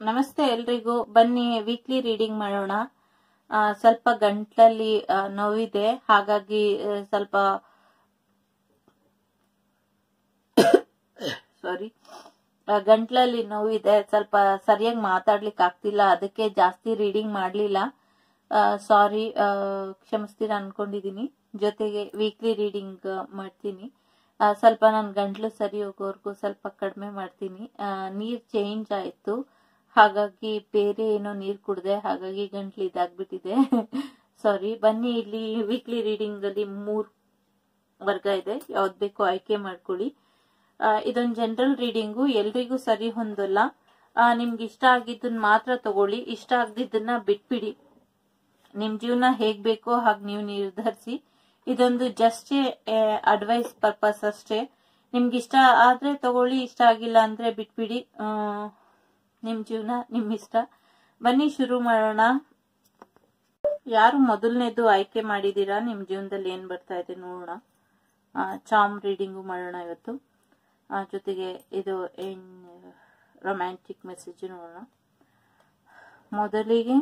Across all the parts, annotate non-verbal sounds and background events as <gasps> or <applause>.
ನಮಸ್ತೆ ಎಲ್ರಿಗೂ. ಬನ್ನಿ ವೀಕ್ಲಿ ರೀಡಿಂಗ್ ಮಾಡೋಣ. ಸ್ವಲ್ಪ ಗಂಟ್ಲಲ್ಲಿ ನೋವಿದೆ. ಹಾಗಾಗಿ ಸ್ವಲ್ಪ ಸಾರಿ ಗಂಟ್ಲಲ್ಲಿ ನೋವಿದೆ. ಸ್ವಲ್ಪ ಸರಿಯಾಗಿ ಮಾತಾಡ್ಲಿಕ್ಕೆ ಆಗ್ತಿಲ್ಲ. ಅದಕ್ಕೆ ಜಾಸ್ತಿ ರೀಡಿಂಗ್ ಮಾಡ್ಲಿಲ್ಲ. ಸಾರಿ ಕ್ಷಮಿಸ್ತೀರಾ ಅನ್ಕೊಂಡಿದೀನಿ. ಜೊತೆಗೆ ವೀಕ್ಲಿ ರೀಡಿಂಗ್ ಮಾಡ್ತೀನಿ. ಸ್ವಲ್ಪ ನನ್ನ ಗಂಟ್ಲು ಸರಿ ಹೋಗೋವರೆಗೂ ಸ್ವಲ್ಪ ಕಡಿಮೆ ಮಾಡ್ತೀನಿ. ನೀರ್ ಚೇಂಜ್ ಆಯ್ತು. ಹಾಗಾಗಿ ಬೇರೆ ಏನೋ ನೀರ್ ಕುಡ್ದೆ, ಹಾಗಾಗಿ ಗಂಟ್ಲು ಇದಾಗ್ಬಿಟ್ಟಿದೆ. <laughs> ಸಾರಿ ಬನ್ನಿ ಇಲ್ಲಿ ವೀಕ್ಲಿ ರೀಡಿಂಗ್ ಅಲ್ಲಿ ಮೂರ್ ವರ್ಗ ಇದೆ. ಯಾವ್ದು ಬೇಕೋ ಆಯ್ಕೆ ಮಾಡ್ಕೊಳ್ಳಿ. ಇದೊಂದು ಜನರಲ್ ರೀಡಿಂಗು ಎಲ್ರಿಗೂ ಸರಿ ಹೊಂದಲ್ಲ. ನಿಮ್ಗೆ ಇಷ್ಟ ಆಗಿದ್ದನ್ನ ಮಾತ್ರ ತಗೊಳ್ಳಿ. ಇಷ್ಟ ಆಗದಿದ್ದನ್ನ ಬಿಟ್ಬಿಡಿ. ನಿಮ್ ಜೀವನ ಹೇಗ್ ಬೇಕೋ ಹಾಗೆ ನೀವು ನಿರ್ಧರಿಸಿ. ಇದೊಂದು ಜಸ್ಟ್ ಅಡ್ವೈಸ್ ಪರ್ಪಸ್ ಅಷ್ಟೇ. ನಿಮ್ಗೆ ಇಷ್ಟ ಆದ್ರೆ ತಗೊಳ್ಳಿ, ಇಷ್ಟ ಆಗಿಲ್ಲ ಅಂದ್ರೆ ಬಿಟ್ಬಿಡಿ. ಆ, ನಿಮ್ ಜೀವನ ನಿಮ್ಮ ಇಷ್ಟ. ಬನ್ನಿ ಶುರು ಮಾಡೋಣ. ಯಾರು ಮೊದಲನೇದು ಆಯ್ಕೆ ಮಾಡಿದ್ದೀರಾ? ನಿಮ್ಮ ಜೀವನದಲ್ಲಿ ಏನು ಬರ್ತಾ ಇದೆ ನೋಡೋಣ. ಚಾಮ್ ರೀಡಿಂಗು ಮಾಡೋಣ ಇವತ್ತು. ಜೊತೆಗೆ ಇದು ಏನ್ ರೊಮ್ಯಾಂಟಿಕ್ ಮೆಸೇಜ್ ನೋಡೋಣ. ಮೊದಲಿಗೆ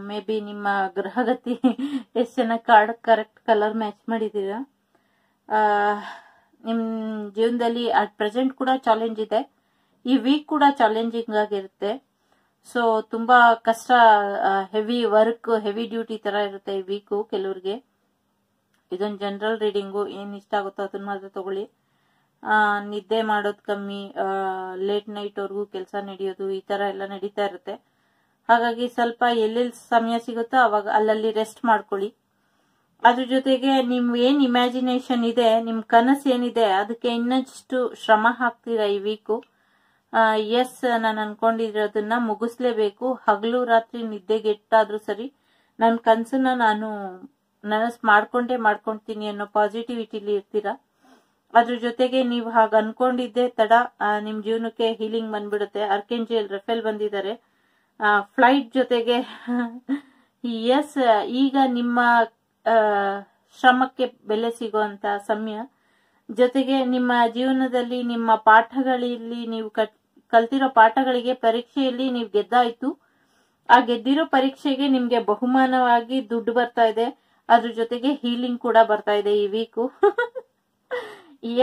ಮೇ ಬಿ ನಿಮ್ಮ ಗ್ರಹಗತಿ <laughs> ಎಷ್ಟು ಜನ ಕಾರ್ಡ್ ಕರೆಕ್ಟ್ ಕಲರ್ ಮ್ಯಾಚ್ ಮಾಡಿದ್ದೀರಾ? ನಿಮ್ಮ ನಿಮ್ ಜೀವನದಲ್ಲಿ ಅಟ್ ಪ್ರೆಸೆಂಟ್ ಕೂಡ ಚಾಲೆಂಜ್ ಇದೆ. ಈ ವೀಕ್ ಕೂಡ ಚಾಲೆಂಜಿಂಗ್ ಆಗಿರುತ್ತೆ. ಸೊ ತುಂಬಾ ಕಷ್ಟ ಹೆವಿ ವರ್ಕ್ ಹೆವಿ ಡ್ಯೂಟಿ ತರ ಇರುತ್ತೆ ಈ ವೀಕು ಕೆಲವ್ರಿಗೆ. ಇದೊಂದು ಜನರಲ್ ರೀಡಿಂಗು ಏನ್ ಇಷ್ಟ ಆಗುತ್ತೋ ಅದನ್ನ ಮಾತ್ರ ತಗೊಳ್ಳಿ. ನಿದ್ದೆ ಮಾಡೋದು ಕಮ್ಮಿ ಲೇಟ್ ನೈಟ್ ವರ್ಗೂ ಕೆಲಸ ನಡೆಯೋದು, ಈ ತರ ಎಲ್ಲ ನಡೀತಾ ಇರುತ್ತೆ. ಹಾಗಾಗಿ ಸ್ವಲ್ಪ ಎಲ್ಲೆಲ್ಲಿ ಸಮಯ ಸಿಗುತ್ತೋ ಅವಾಗ ಅಲ್ಲಲ್ಲಿ ರೆಸ್ಟ್ ಮಾಡ್ಕೊಳ್ಳಿ. ಅದ್ರ ಜೊತೆಗೆ ನಿಮ್ ಏನ್ ಇಮ್ಯಾಜಿನೇಷನ್ ಇದೆ, ನಿಮ್ ಕನಸು ಏನಿದೆ ಅದಕ್ಕೆ ಇನ್ನಷ್ಟು ಶ್ರಮ ಹಾಕ್ತೀರಾ ಈ ವೀಕು ಎಸ್ ನಾನು ಅನ್ಕೊಂಡಿರೋದನ್ನ ಮುಗಿಸ್ಲೇಬೇಕು. ಹಗಲು ರಾತ್ರಿ ನಿದ್ದೆಗೆಟ್ಟಾದ್ರೂ ಸರಿ ನನ್ನ ಕನಸನ್ನ ನಾನು ನನಸ್ ಮಾಡ್ಕೊಂಡೇ ಮಾಡ್ಕೊಂತೀನಿ ಅನ್ನೋ ಪಾಸಿಟಿವಿಟಿಲಿ ಇರ್ತೀರಾ? ಅದ್ರ ಜೊತೆಗೆ ನೀವು ಹಾಗ ಅನ್ಕೊಂಡಿದ್ದೆ ತಡ ನಿಮ್ ಜೀವನಕ್ಕೆ ಹೀಲಿಂಗ್ ಬಂದ್ಬಿಡುತ್ತೆ. ಅರ್ಕೆಂಜಿಯಲ್ ರಫೇಲ್ ಬಂದಿದ್ದಾರೆ. ಫ್ಲೈಟ್ ಜೊತೆಗೆ <laughs> ಎಸ್ ಈಗ ನಿಮ್ಮ ಶ್ರಮಕ್ಕೆ ಬೆಲೆ ಸಿಗುವಂತ ಸಮಯ ಜೊತೆಗೆ ನಿಮ್ಮ ಜೀವನದಲ್ಲಿ ನಿಮ್ಮ ಪಾಠಗಳಲ್ಲಿ ನೀವು ಕಟ್- ಕಲ್ತಿರೋ ಪಾಠಗಳಿಗೆ ಪರೀಕ್ಷೆಯಲ್ಲಿ ನೀವು ಗೆದ್ದಾಯ್ತು. ಆ ಗೆದ್ದಿರೋ ಪರೀಕ್ಷೆಗೆ ನಿಮ್ಗೆ ಬಹುಮಾನವಾಗಿ ದುಡ್ಡು ಬರ್ತಾ ಇದೆ. ಅದ್ರ ಜೊತೆಗೆ ಹೀಲಿಂಗ್ ಕೂಡ ಬರ್ತಾ ಇದೆ ಈ ವೀಕು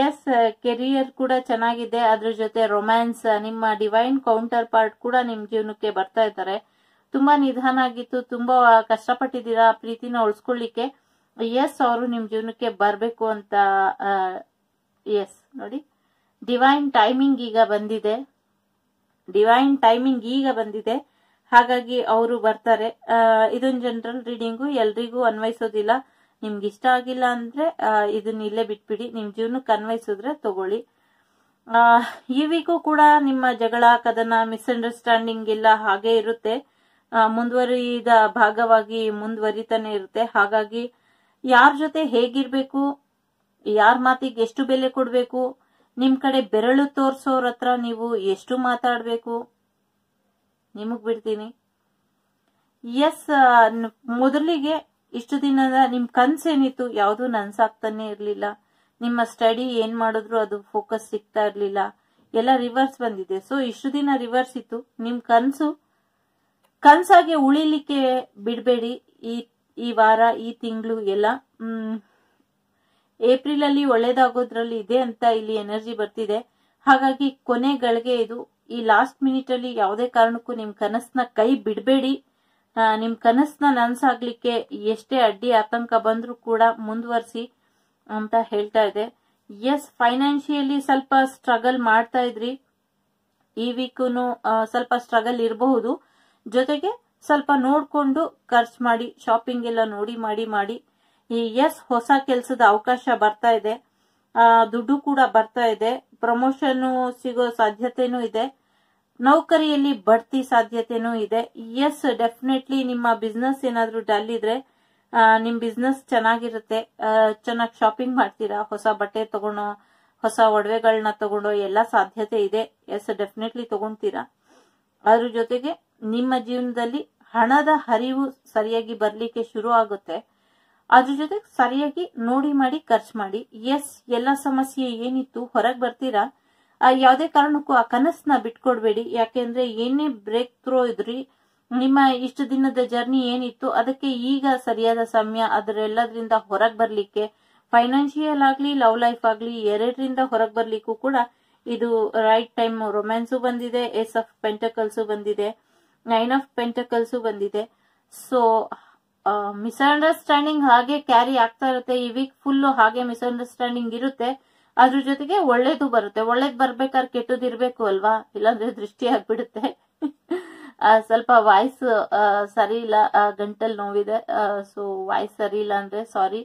ಎಸ್ ಕೆರಿಯರ್ ಕೂಡ ಚೆನ್ನಾಗಿದೆ. ಅದ್ರ ಜೊತೆ ರೊಮ್ಯಾನ್ಸ್ ನಿಮ್ಮ ಡಿವೈನ್ ಕೌಂಟರ್ ಪಾರ್ಟ್ ಕೂಡ ನಿಮ್ ಜೀವನಕ್ಕೆ ಬರ್ತಾ ಇದ್ದಾರೆ. ತುಂಬಾ ನಿಧಾನ ಆಗಿತ್ತು. ತುಂಬಾ ಕಷ್ಟಪಟ್ಟಿದ್ದೀರಾ ಪ್ರೀತಿನ ಉಳಿಸ್ಕೊಳ್ಳಿಕ್ಕೆ. ಎಸ್ ಅವರು ನಿಮ್ ಜೀವನಕ್ಕೆ ಬರ್ಬೇಕು ಅಂತ ಎಸ್ ನೋಡಿ. ಡಿವೈನ್ ಟೈಮಿಂಗ್ ಈಗ ಬಂದಿದೆ. ಡಿವೈನ್ ಟೈಮಿಂಗ್ ಈಗ ಬಂದಿದೆ. ಹಾಗಾಗಿ ಅವರು ಬರ್ತಾರೆ. ಇದೊಂದು ಜನರಲ್ ರೀಡಿಂಗು ಎಲ್ರಿಗೂ ಅನ್ವಯಿಸೋದಿಲ್ಲ. ನಿಮ್ಗೆ ಇಷ್ಟ ಆಗಿಲ್ಲ ಅಂದ್ರೆ ಇದನ್ನ ಇಲ್ಲೇ ಬಿಟ್ಬಿಡಿ. ನಿಮ್ ಜೀವನಕ್ಕೆ ಅನ್ವಯಿಸಿದ್ರೆ ತಗೊಳ್ಳಿ. ಈ ವೀಕು ಕೂಡ ನಿಮ್ಮ ಜಗಳ, ಕದನ ಮಿಸ್ಅಂಡರ್ಸ್ಟ್ಯಾಂಡಿಂಗ್ ಇಲ್ಲ ಹಾಗೆ ಇರುತ್ತೆ. ಮುಂದುವರಿದ ಭಾಗವಾಗಿ ಮುಂದುವರಿತಾನೆ ಇರುತ್ತೆ. ಹಾಗಾಗಿ ಯಾರ ಜೊತೆ ಹೇಗಿರ್ಬೇಕು, ಯಾರ ಮಾತಿಗೆ ಎಷ್ಟು ಬೆಲೆ ಕೊಡ್ಬೇಕು ನಿಮ್ ಕಡೆ ಬೆರಳು ತೋರ್ಸೋರ್ ಹತ್ರ ನೀವು ಎಷ್ಟು ಮಾತಾಡ್ಬೇಕು? ನಿಮಗ್ ಬಿಡ್ತೀನಿ. ಎಸ್ ಮೊದಲಿಗೆ ಇಷ್ಟು ದಿನದ ನಿಮ್ ಕನ್ಸೇನಿತ್ತು, ಯಾವುದು ನನ್ಸಾಗ್ತಾನೆ ಇರ್ಲಿಲ್ಲ. ನಿಮ್ಮ ಸ್ಟಡಿ ಏನ್ ಮಾಡಿದ್ರು ಅದು ಫೋಕಸ್ ಸಿಗ್ತಾ ಇರ್ಲಿಲ್ಲ. ಎಲ್ಲ ರಿವರ್ಸ್ ಬಂದಿದೆ. ಸೊ ಇಷ್ಟು ದಿನ ರಿವರ್ಸ್ ಇತ್ತು. ನಿಮ್ ಕನ್ಸು, ಕನ್ಸಾಗೆ ಉಳಿಲಿಕ್ಕೆ ಬಿಡಬೇಡಿ. ಈ ಈ ವಾರ, ಈ ತಿಂಗಳು ಎಲ್ಲ ಏಪ್ರಿಲ್ ಅಲ್ಲಿ ಒಳ್ಳೇದಾಗೋದ್ರಲ್ಲಿ ಇದೆ ಅಂತ ಇಲ್ಲಿ ಎನರ್ಜಿ ಬರ್ತಿದೆ. ಹಾಗಾಗಿ ಕೊನೆ ಗಳಿಗೆ ಇದು ಈ ಲಾಸ್ಟ್ ಮಿನಿಟ್ ಅಲ್ಲಿ ಯಾವುದೇ ಕಾರಣಕ್ಕೂ ನಿಮ್ ಕನಸನ್ನ ಕೈ ಬಿಡಬೇಡಿ. ನಿಮ್ ಕನಸನ್ನ ನನ್ಸಾಗ್ಲಿಕ್ಕೆ ಎಷ್ಟೇ ಅಡ್ಡಿ ಆತಂಕ ಬಂದ್ರೂ ಕೂಡ ಮುಂದುವರಿಸಿ ಅಂತ ಹೇಳ್ತಾ ಇದೆ. ಎಸ್ ಫೈನಾನ್ಷಿಯಲಿ ಸ್ವಲ್ಪ ಸ್ಟ್ರಗಲ್ ಮಾಡ್ತಾ ಇದ್ರಿ. ಈ ವೀಕುನು ಸ್ವಲ್ಪ ಸ್ಟ್ರಗಲ್ ಇರಬಹುದು. ಜೊತೆಗೆ ಸ್ವಲ್ಪ ನೋಡ್ಕೊಂಡು ಖರ್ಚು ಮಾಡಿ ಶಾಪಿಂಗ್ ಎಲ್ಲ ನೋಡಿ, ಮಾಡಿ ಮಾಡಿ. ಈ ಎಸ್ ಹೊಸ ಕೆಲಸದ ಅವಕಾಶ ಬರ್ತಾ ಇದೆ. ದುಡ್ಡು ಕೂಡ ಬರ್ತಾ ಇದೆ. ಪ್ರಮೋಷನ್ ಸಿಗೋ ಸಾಧ್ಯತೆನೂ ಇದೆ. ನೌಕರಿಯಲ್ಲಿ ಬಡ್ತಿ ಸಾಧ್ಯತೆನೂ ಇದೆ. ಎಸ್, ಡೆಫಿನೆಟ್ಲಿ ನಿಮ್ಮ ಬಿಸ್ನೆಸ್ ಏನಾದ್ರೂ ಡಲ್ ಇದ್ರೆ ನಿಮ್ ಬಿಸ್ನೆಸ್ ಚೆನ್ನಾಗಿರುತ್ತೆ. ಚೆನ್ನಾಗಿ ಶಾಪಿಂಗ್ ಮಾಡ್ತೀರಾ? ಹೊಸ ಬಟ್ಟೆ ತಗೊಂಡೋ ಹೊಸ ಒಡವೆಗಳನ್ನ ತಗೊಂಡೋ ಎಲ್ಲ ಸಾಧ್ಯತೆ ಇದೆ. ಎಸ್, ಡೆಫಿನೆಟ್ಲಿ ತಗೊಂತೀರಾ? ಅದ್ರ ಜೊತೆಗೆ ನಿಮ್ಮ ಜೀವನದಲ್ಲಿ ಹಣದ ಹರಿವು ಸರಿಯಾಗಿ ಬರ್ಲಿಕ್ಕೆ ಶುರು ಆಗುತ್ತೆ. ಅದ್ರ ಜೊತೆ ಸರಿಯಾಗಿ ನೋಡಿ ಮಾಡಿ, ಖರ್ಚು ಮಾಡಿ. ಎಸ್ ಎಲ್ಲ ಸಮಸ್ಯೆ ಏನಿತ್ತು, ಹೊರಗೆ ಬರ್ತೀರಾ? ಯಾವುದೇ ಕಾರಣಕ್ಕೂ ಆ ಕನಸನ್ನ ಬಿಟ್ಕೊಡ್ಬೇಡಿ. ಯಾಕೆಂದ್ರೆ ಏನೇ ಬ್ರೇಕ್ ಥ್ರೋ ಇದ್ರಿ, ನಿಮ್ಮ ಇಷ್ಟು ದಿನದ ಜರ್ನಿ ಏನಿತ್ತು, ಅದಕ್ಕೆ ಈಗ ಸರಿಯಾದ ಸಮಯ ಅದರೆಲ್ಲದ್ರಿಂದ ಹೊರಗೆ ಬರ್ಲಿಕ್ಕೆ ಫೈನಾನ್ಷಿಯಲ್ ಆಗ್ಲಿ ಲವ್ ಲೈಫ್ ಆಗ್ಲಿ, ಎರಡರಿಂದ ಹೊರಗೆ ಬರ್ಲಿಕ್ಕೂ ಕೂಡ ಇದು ರೈಟ್ ಟೈಮ್ ರೊಮ್ಯಾನ್ಸು ಬಂದಿದೆ ಎಸ್ ಆಫ್ ಪೆಂಟಕಲ್ಸು ಬಂದಿದೆ ನೈನ್ ಆಫ್ ಪೆಂಟಕಲ್ಸು ಬಂದಿದೆ. ಸೊ ಮಿಸ್ಅಂಡರ್ಸ್ಟ್ಯಾಂಡಿಂಗ್ ಹಾಗೆ ಕ್ಯಾರಿ ಆಗ್ತಾ ಇರುತ್ತೆ. ಈ ವೀಕ್ ಫುಲ್ ಹಾಗೆ ಮಿಸ್ಅಂಡರ್ಸ್ಟ್ಯಾಂಡಿಂಗ್ ಇರುತ್ತೆ. ಅದ್ರ ಜೊತೆಗೆ ಒಳ್ಳೇದು ಬರುತ್ತೆ. ಒಳ್ಳೇದು ಬರ್ಬೇಕಾದ್ರೆ ಕೆಟ್ಟದ್ದು ಇರ್ಬೇಕು ಅಲ್ವಾ? ಇಲ್ಲಾಂದ್ರೆ ದೃಷ್ಟಿ ಆಗ್ಬಿಡುತ್ತೆ. ಸ್ವಲ್ಪ ವಾಯ್ಸ್ ಸರಿ ಇಲ್ಲ. ಗಂಟಲ್ ನೋವಿದೆ. ಸೊ ವಾಯ್ಸ್ ಸರಿ ಇಲ್ಲ ಅಂದ್ರೆ ಸಾರಿ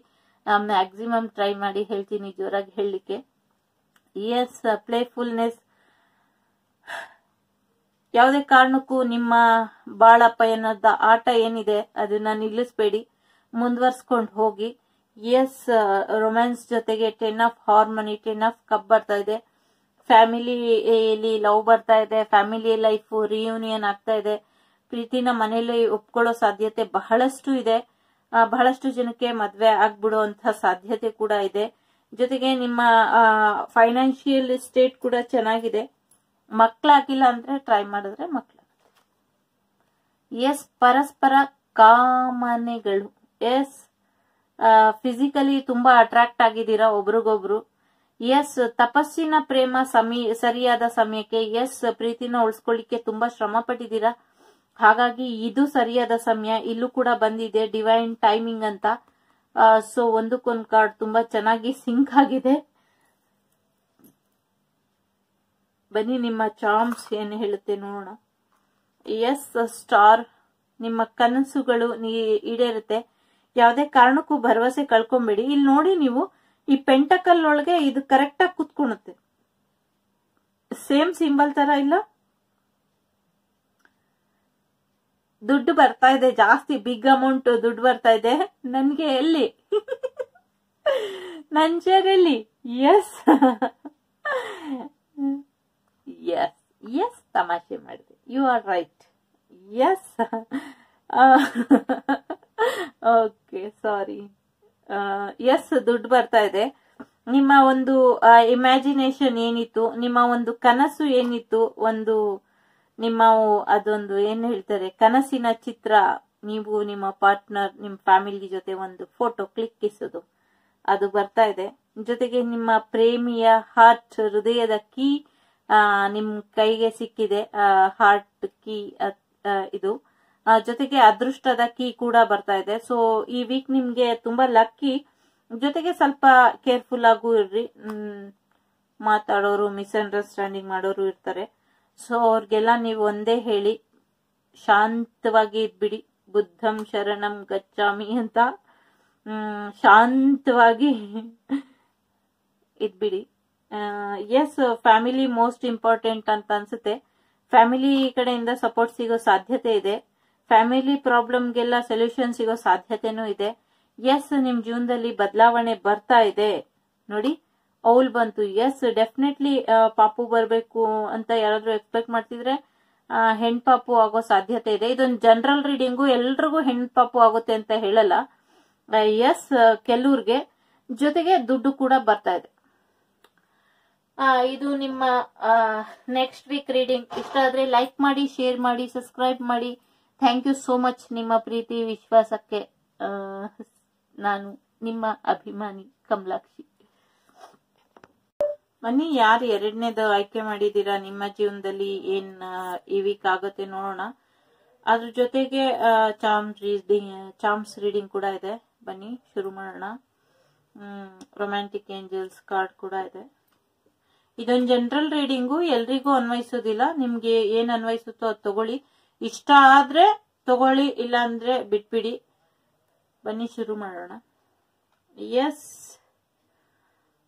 ಮ್ಯಾಕ್ಸಿಮಮ್ ಟ್ರೈ ಮಾಡಿ ಹೇಳ್ತೀನಿ ಜೋರಾಗಿ ಹೇಳಲಿಕ್ಕೆ. ಎಸ್ ಪ್ಲೇಫುಲ್ನೆಸ್ ಯಾವುದೇ ಕಾರಣಕ್ಕೂ ನಿಮ್ಮ ಬಾಳಪ್ಪ ಏನದ ಆಟ ಏನಿದೆ ಅದನ್ನ ನಿಲ್ಲಿಸಬೇಡಿ. ಮುಂದುವರ್ಸ್ಕೊಂಡು ಹೋಗಿ. ಎಸ್ ರೊಮ್ಯಾನ್ಸ್ ಜೊತೆಗೆ ten of harmony ten of cup ಬರ್ತಾ ಇದೆ. ಫ್ಯಾಮಿಲಿಯಲ್ಲಿ ಲವ್ ಬರ್ತಾ ಇದೆ. ಫ್ಯಾಮಿಲಿ ಲೈಫ್ ರಿಯೂನಿಯನ್ ಆಗ್ತಾ ಇದೆ. ಪ್ರೀತಿನ ಮನೆಯಲ್ಲಿ ಒಪ್ಕೊಳ್ಳೋ ಸಾಧ್ಯತೆ ಬಹಳಷ್ಟು ಇದೆ. ಬಹಳಷ್ಟು ಜನಕ್ಕೆ ಮದುವೆ ಆಗ್ಬಿಡುವಂತ ಸಾಧ್ಯತೆ ಕೂಡ ಇದೆ. ಜೊತೆಗೆ ನಿಮ್ಮ ಫೈನಾನ್ಷಿಯಲ್ ಸ್ಟೇಟ್ ಕೂಡ ಚೆನ್ನಾಗಿದೆ. ಮಕ್ಕಳಾಗಿಲ್ಲ ಅಂದ್ರೆ ಟ್ರೈ ಮಾಡಿದ್ರೆ ಮಕ್ಕಳು ಎಸ್ ಪರಸ್ಪರ ಕಾಮನೆಗಳು. ಎಸ್ ಫಿಸಿಕಲಿ ತುಂಬಾ ಅಟ್ರಾಕ್ಟ್ ಆಗಿದ್ದೀರಾ ಒಬ್ರಿಗೊಬ್ರು. ಎಸ್ ತಪಸ್ಸಿನ ಪ್ರೇಮ ಸಮಯ ಸರಿಯಾದ ಸಮಯಕ್ಕೆ. ಎಸ್ ಪ್ರೀತಿನ ಉಳಿಸ್ಕೊಳ್ಳಿಕ್ಕೆ ತುಂಬಾ ಶ್ರಮ ಪಟ್ಟಿದ್ದೀರಾ ಹಾಗಾಗಿ ಇದು ಸರಿಯಾದ ಸಮಯ. ಇಲ್ಲೂ ಕೂಡ ಬಂದಿದೆ. ಡಿವೈನ್ ಟೈಮಿಂಗ್ ಅಂತ. ಸೊ ಒಂದಕ್ಕೊಂದು ಕಾರ್ಡ್ ತುಂಬಾ ಚೆನ್ನಾಗಿ ಸಿಂಕ್ ಆಗಿದೆ. ಬನ್ನಿ, ನಿಮ್ಮ ಚಾಮ್ಸ್ ಏನು ಹೇಳುತ್ತೆ ನೋಡೋಣ. ಎಸ್ ಸ್ಟಾರ್ ನಿಮ್ಮ ಕನಸುಗಳು ನೀ, ಈಡೇರುತ್ತೆ. ಯಾವುದೇ ಕಾರಣಕ್ಕೂ ಭರವಸೆ ಕಳ್ಕೊಂಬೇಡಿ. ಇಲ್ಲಿ ನೋಡಿ ನೀವು, ಈ ಪೆಂಟಕಲ್ ಒಳಗೆ ಇದು ಕರೆಕ್ಟ್ ಆಗಿ ಕುತ್ಕೊಳುತ್ತೆ. ಸೇಮ್ ಸಿಂಬಲ್ ತರ ಇಲ್ಲ? ದುಡ್ಡು ಬರ್ತಾ ಇದೆ, ಜಾಸ್ತಿ ಬಿಗ್ ಅಮೌಂಟ್ ದುಡ್ಡು ಬರ್ತಾ ಇದೆ. ನನ್ಗೆ ಎಲ್ಲಿ? ನನ್ ಎಲ್ಲಿ? ಎಸ್ ಎಸ್ ಎಸ್ ತಮಾಷೆ ಮಾಡಿದೆ. You are right yes okay sorry yes ದುಡ್ಡು ಬರ್ತಾ ಇದೆ. ನಿಮ್ಮ ಒಂದು ಇಮ್ಯಾಜಿನೇಷನ್ ಏನಿತ್ತು? ನಿಮ್ಮ ಒಂದು ಕನಸು ಏನಿತ್ತು? ಒಂದು, ನಿಮ್ಮ ಅದೊಂದು ಏನ್ ಹೇಳ್ತಾರೆ? ಕನಸಿನ ಚಿತ್ರ, ನೀವು ನಿಮ್ಮ ಪಾರ್ಟ್ನರ್ ನಿಮ್ಮ ಫ್ಯಾಮಿಲಿ ಜೊತೆ ಒಂದು ಫೋಟೋ ಕ್ಲಿಕ್ಕಿಸೋದು ಅದು ಬರ್ತಾ ಇದೆ. ಜೊತೆಗೆ ನಿಮ್ಮ ಪ್ರೇಮಿಯ ಹಾರ್ಟ್ ಹೃದಯದ ಕೀ ನಿಮ್ ಕೈಗೆ ಸಿಕ್ಕಿದೆ ಹಾರ್ಟ್ ಕೀ ಇದು. ಜೊತೆಗೆ ಅದೃಷ್ಟದ ಕೀ ಕೂಡ ಬರ್ತಾ ಇದೆ. ಸೊ ಈ ವೀಕ್ ನಿಮ್ಗೆ ತುಂಬಾ ಲಕ್ಕಿ ಜೊತೆಗೆ ಸ್ವಲ್ಪ ಕೇರ್ಫುಲ್ ಆಗು ಇರ್ರಿ. ಮಾತಾಡೋರು ಮಿಸ್ಅಂಡರ್ಸ್ಟ್ಯಾಂಡಿಂಗ್ ಮಾಡೋರು ಇರ್ತಾರೆ. ಸೊ ಅವ್ರಿಗೆಲ್ಲ ನೀವು ಒಂದೇ ಹೇಳಿ. ಶಾಂತವಾಗಿ ಇದ್ಬಿಡಿ. ಬುದ್ಧಂ ಶರಣಂ ಗಚ್ಚಾಮಿ ಅಂತ. ಶಾಂತವಾಗಿ ಇದ್ಬಿಡಿ. ಎಸ್ ಫ್ಯಾಮಿಲಿ ಮೋಸ್ಟ್ ಇಂಪಾರ್ಟೆಂಟ್ ಅಂತ ಅನ್ಸುತ್ತೆ. ಫ್ಯಾಮಿಲಿ ಕಡೆಯಿಂದ ಸಪೋರ್ಟ್ ಸಿಗೋ ಸಾಧ್ಯತೆ ಇದೆ. ಫ್ಯಾಮಿಲಿ ಪ್ರಾಬ್ಲಮ್ಗೆಲ್ಲ ಸೊಲ್ಯೂಷನ್ ಸಿಗೋ ಸಾಧ್ಯತೆನೂ ಇದೆ. ಎಸ್ ನಿಮ್ ಜೀವನದಲ್ಲಿ ಬದಲಾವಣೆ ಬರ್ತಾ ಇದೆ. ನೋಡಿ, ಅವಲ್ ಬಂತು. ಎಸ್ ಡೆಫಿನೆಟ್ಲಿ ಪಾಪು ಬರಬೇಕು ಅಂತ ಯಾರಾದ್ರೂ ಎಕ್ಸ್ಪೆಕ್ಟ್ ಮಾಡ್ತಿದ್ರೆ ಹೆಣ್ ಪಾಪು ಆಗೋ ಸಾಧ್ಯತೆ ಇದೆ. ಇದೊಂದು ಜನರಲ್ ರೀಡಿಂಗು ಎಲ್ರಿಗೂ ಹೆಣ್ ಪಾಪು ಆಗುತ್ತೆ ಅಂತ ಹೇಳಲ್ಲ. ಎಸ್ ಕೆಲವ್ರಿಗೆ ಜೊತೆಗೆ ದುಡ್ಡು ಕೂಡ ಬರ್ತಾ ಇದೆ. ಇದು ನಿಮ್ಮ ನೆಕ್ಸ್ಟ್ ವೀಕ್ ರೀಡಿಂಗ್ ಇಷ್ಟ ಆದ್ರೆ ಲೈಕ್ ಮಾಡಿ ಶೇರ್ ಮಾಡಿ ಸಬ್ಸ್ಕ್ರೈಬ್ ಮಾಡಿ. ಥ್ಯಾಂಕ್ ಯು ಸೋ ಮಚ್ ನಿಮ್ಮ ಪ್ರೀತಿ, ವಿಶ್ವಾಸಕ್ಕೆ ನಾನು, ನಿಮ್ಮ ಅಭಿಮಾನಿ ಕಮಲಾಕ್ಷಿ. ಬನ್ನಿ ಯಾರು ಎರಡನೇದು ಆಯ್ಕೆ ಮಾಡಿದೀರಾ ನಿಮ್ಮ ಜೀವನದಲ್ಲಿ ಏನ್ ಈ ವೀಕ್ ಆಗುತ್ತೆ ನೋಡೋಣ. ಅದ್ರ ಜೊತೆಗೆ ಚಾಮ್ಸ್ ರೀಡಿಂಗ್ ಚಾಮ್ಸ್ ರೀಡಿಂಗ್ ಕೂಡ ಇದೆ. ಬನ್ನಿ, ಶುರು ಮಾಡೋಣ. ರೊಮ್ಯಾಂಟಿಕ್ ಏಂಜಲ್ಸ್ ಕಾರ್ಡ್ ಕೂಡ ಇದೆ. ಇದೊಂದು ಜನರಲ್ ರೀಡಿಂಗು ಎಲ್ರಿಗೂ ಅನ್ವಯಿಸೋದಿಲ್ಲ. ನಿಮ್ಗೆ ಏನ್ ಅನ್ವಯಿಸುತ್ತೋ ಅದು ತಗೊಳ್ಳಿ. ಇಷ್ಟ ಆದ್ರೆ ತಗೊಳ್ಳಿ ಇಲ್ಲ ಅಂದ್ರೆ ಬಿಟ್ಬಿಡಿ. ಬನ್ನಿ ಶುರು ಮಾಡೋಣ. ಎಸ್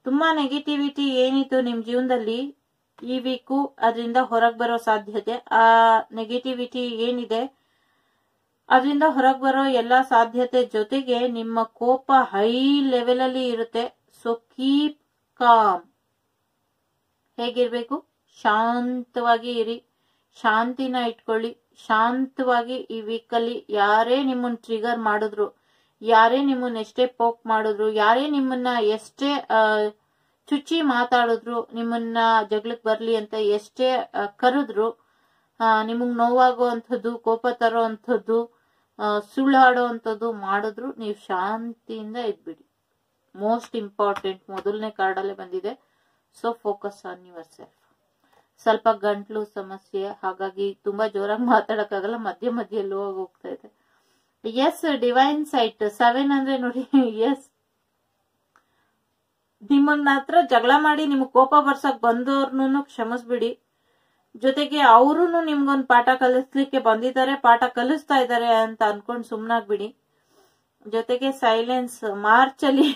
ತುಂಬಾ ನೆಗೆಟಿವಿಟಿ ಏನಿತ್ತು ನಿಮ್ ಜೀವನದಲ್ಲಿ? ಈ ವೀಕು ಅದರಿಂದ ಹೊರಗೆ ಬರೋ ಸಾಧ್ಯತೆ. ಆ ನೆಗೆಟಿವಿಟಿ ಏನಿದೆ? ಅದರಿಂದ ಹೊರಗೆ ಬರೋ ಎಲ್ಲಾ ಸಾಧ್ಯತೆ ಜೊತೆಗೆ ನಿಮ್ಮ ಕೋಪ ಹೈ ಲೆವೆಲ್ ಅಲ್ಲಿ ಇರುತ್ತೆ. ಸೊ ಕೀಪ್ ಕಾಮ್ ಹೇಗಿರ್ಬೇಕು? ಶಾಂತವಾಗಿ ಇರಿ. ಶಾಂತಿನ ಇಟ್ಕೊಳ್ಳಿ. ಶಾಂತವಾಗಿ ಈ ವೀಕಲ್ಲಿ ಯಾರೇ ನಿಮ್ಮನ್ನ ಟ್ರಿಗರ್ ಮಾಡಿದ್ರು, ಯಾರೇ ನಿಮ್ಮನ್ನ ಎಷ್ಟೇ ಪೋಕ್ ಮಾಡಿದ್ರು, ಯಾರೇ ನಿಮ್ಮನ್ನ ಎಷ್ಟೇ ಚುಚ್ಚಿ ಮಾತಾಡಿದ್ರು, ನಿಮ್ಮನ್ನ ಜಗಳಕ್ಕೆ ಬರ್ಲಿ ಅಂತ ಎಷ್ಟೇ ಕರೆದ್ರು ನಿಮಗ್ ನೋವಾಗುವಂಥದ್ದು, ಕೋಪ ತರೋ ಅಂಥದ್ದು ಸುಳ್ಳಾಡೋ ಅಂಥದ್ದು ಮಾಡಿದ್ರು, ನೀವು ಶಾಂತಿಯಿಂದ ಇದ್ಬಿಡಿ. ಮೋಸ್ಟ್ ಇಂಪಾರ್ಟೆಂಟ್ ಮೊದಲನೇ ಕಾರ್ಡಲ್ಲೇ ಬಂದಿದೆ. So focus on yourself ಸ್ವಲ್ಪ ಗಂಟ್ಲು ಸಮಸ್ಯೆ, ಹಾಗಾಗಿ ತುಂಬಾ ಜೋರಾಗಿ ಮಾತಾಡಕ್ಕಾಗಲ್ಲ, ಮಧ್ಯ ಮಧ್ಯ ಲೋ ಹೋಗ್ತಾ ಇದೆ. ಎಸ್ ಡಿವೈನ್ ಸೈಟ್ ಸೆವೆನ್ ಅಂದ್ರೆ ನೋಡಿ ಎಸ್ ನಿಮ್ಮನ್ನ ಹತ್ರ ಜಗಳ ಮಾಡಿ ನಿಮ್ಗೆ ಕೋಪ ಬರ್ಸಕ್ ಬಂದವ್ರನ್ನೂ ಕ್ಷಮಿಸ್ಬಿಡಿ. ಜೊತೆಗೆ ಅವರು ನಿಮ್ಗೊಂದು ಪಾಠ ಕಲಿಸ್ಲಿಕ್ಕೆ ಬಂದಿದ್ದಾರೆ, ಪಾಠ ಕಲಿಸ್ತಾ ಇದ್ದಾರೆ ಅಂತ ಅನ್ಕೊಂಡು ಸುಮ್ನಾಗ್ಬಿಡಿ. ಜೊತೆಗೆ ಸೈಲೆನ್ಸ್ ಮಾರ್ಚ್ ಅಲ್ಲಿ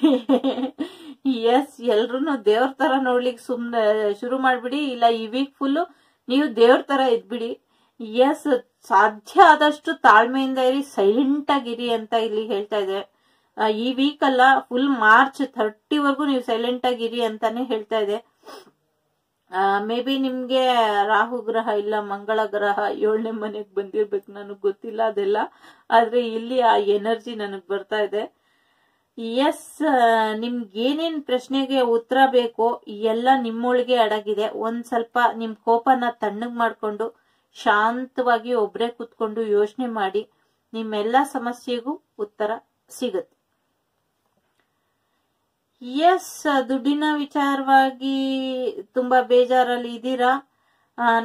ಎಸ್ ಎಲ್ರು ದೇವ್ರ ತರ ನೋಡ್ಲಿಕ್ಕೆ ಸುಮ್ನೆ ಶುರು ಮಾಡ್ಬಿಡಿ, ಇಲ್ಲ ಈ ವೀಕ್ ಫುಲ್ ನೀವು ದೇವ್ರ ತರ ಇದ್ಬಿಡಿ. ಎಸ್ ಸಾಧ್ಯ ಆದಷ್ಟು ತಾಳ್ಮೆಯಿಂದ ಇರಿ ಸೈಲೆಂಟ್ ಆಗಿರಿ ಅಂತ ಇಲ್ಲಿ ಹೇಳ್ತಾ ಇದೆ. ಈ ವೀಕ್ ಅಲ್ಲ ಫುಲ್ ಮಾರ್ಚ್ ಥರ್ಟಿ ವರ್ಗೂ ನೀವು ಸೈಲೆಂಟ್ ಆಗಿರಿ ಅಂತಾನೆ ಹೇಳ್ತಾ ಇದೆ. ಮೇ ಬಿ ನಿಮ್ಗೆ ರಾಹು ಗ್ರಹ ಇಲ್ಲ, ಮಂಗಳ ಗ್ರಹ ಏಳನೇ ಮನೆಗೆ ಬಂದಿರ್ಬೇಕು, ನನಗ್ ಗೊತ್ತಿಲ್ಲ ಅದೆಲ್ಲ. ಆದ್ರೆ ಇಲ್ಲಿ ಆ ಎನರ್ಜಿ ನನಗ್ ಬರ್ತಾ ಇದೆ. ಎಸ್ ನಿಮ್ಗೆ ಏನೇನ್ ಪ್ರಶ್ನೆಗೆ ಉತ್ತರ ಬೇಕೋ ಎಲ್ಲ ನಿಮ್ಮೊಳಗೆ ಅಡಗಿದೆ. ಒಂದ್ ಸ್ವಲ್ಪ ನಿಮ್ ಕೋಪನ ತಣ್ಣಗ್ ಮಾಡ್ಕೊಂಡು ಶಾಂತವಾಗಿ ಒಬ್ರೇ ಕುತ್ಕೊಂಡು ಯೋಚನೆ ಮಾಡಿ. ನಿಮ್ಮೆಲ್ಲ ಸಮಸ್ಯೆಗೂ ಉತ್ತರ ಸಿಗುತ್ತೆ. ಎಸ್ ದುಡ್ಡಿನ ವಿಚಾರವಾಗಿ ತುಂಬಾ ಬೇಜಾರಲ್ಲಿ ಇದ್ದೀರಾ?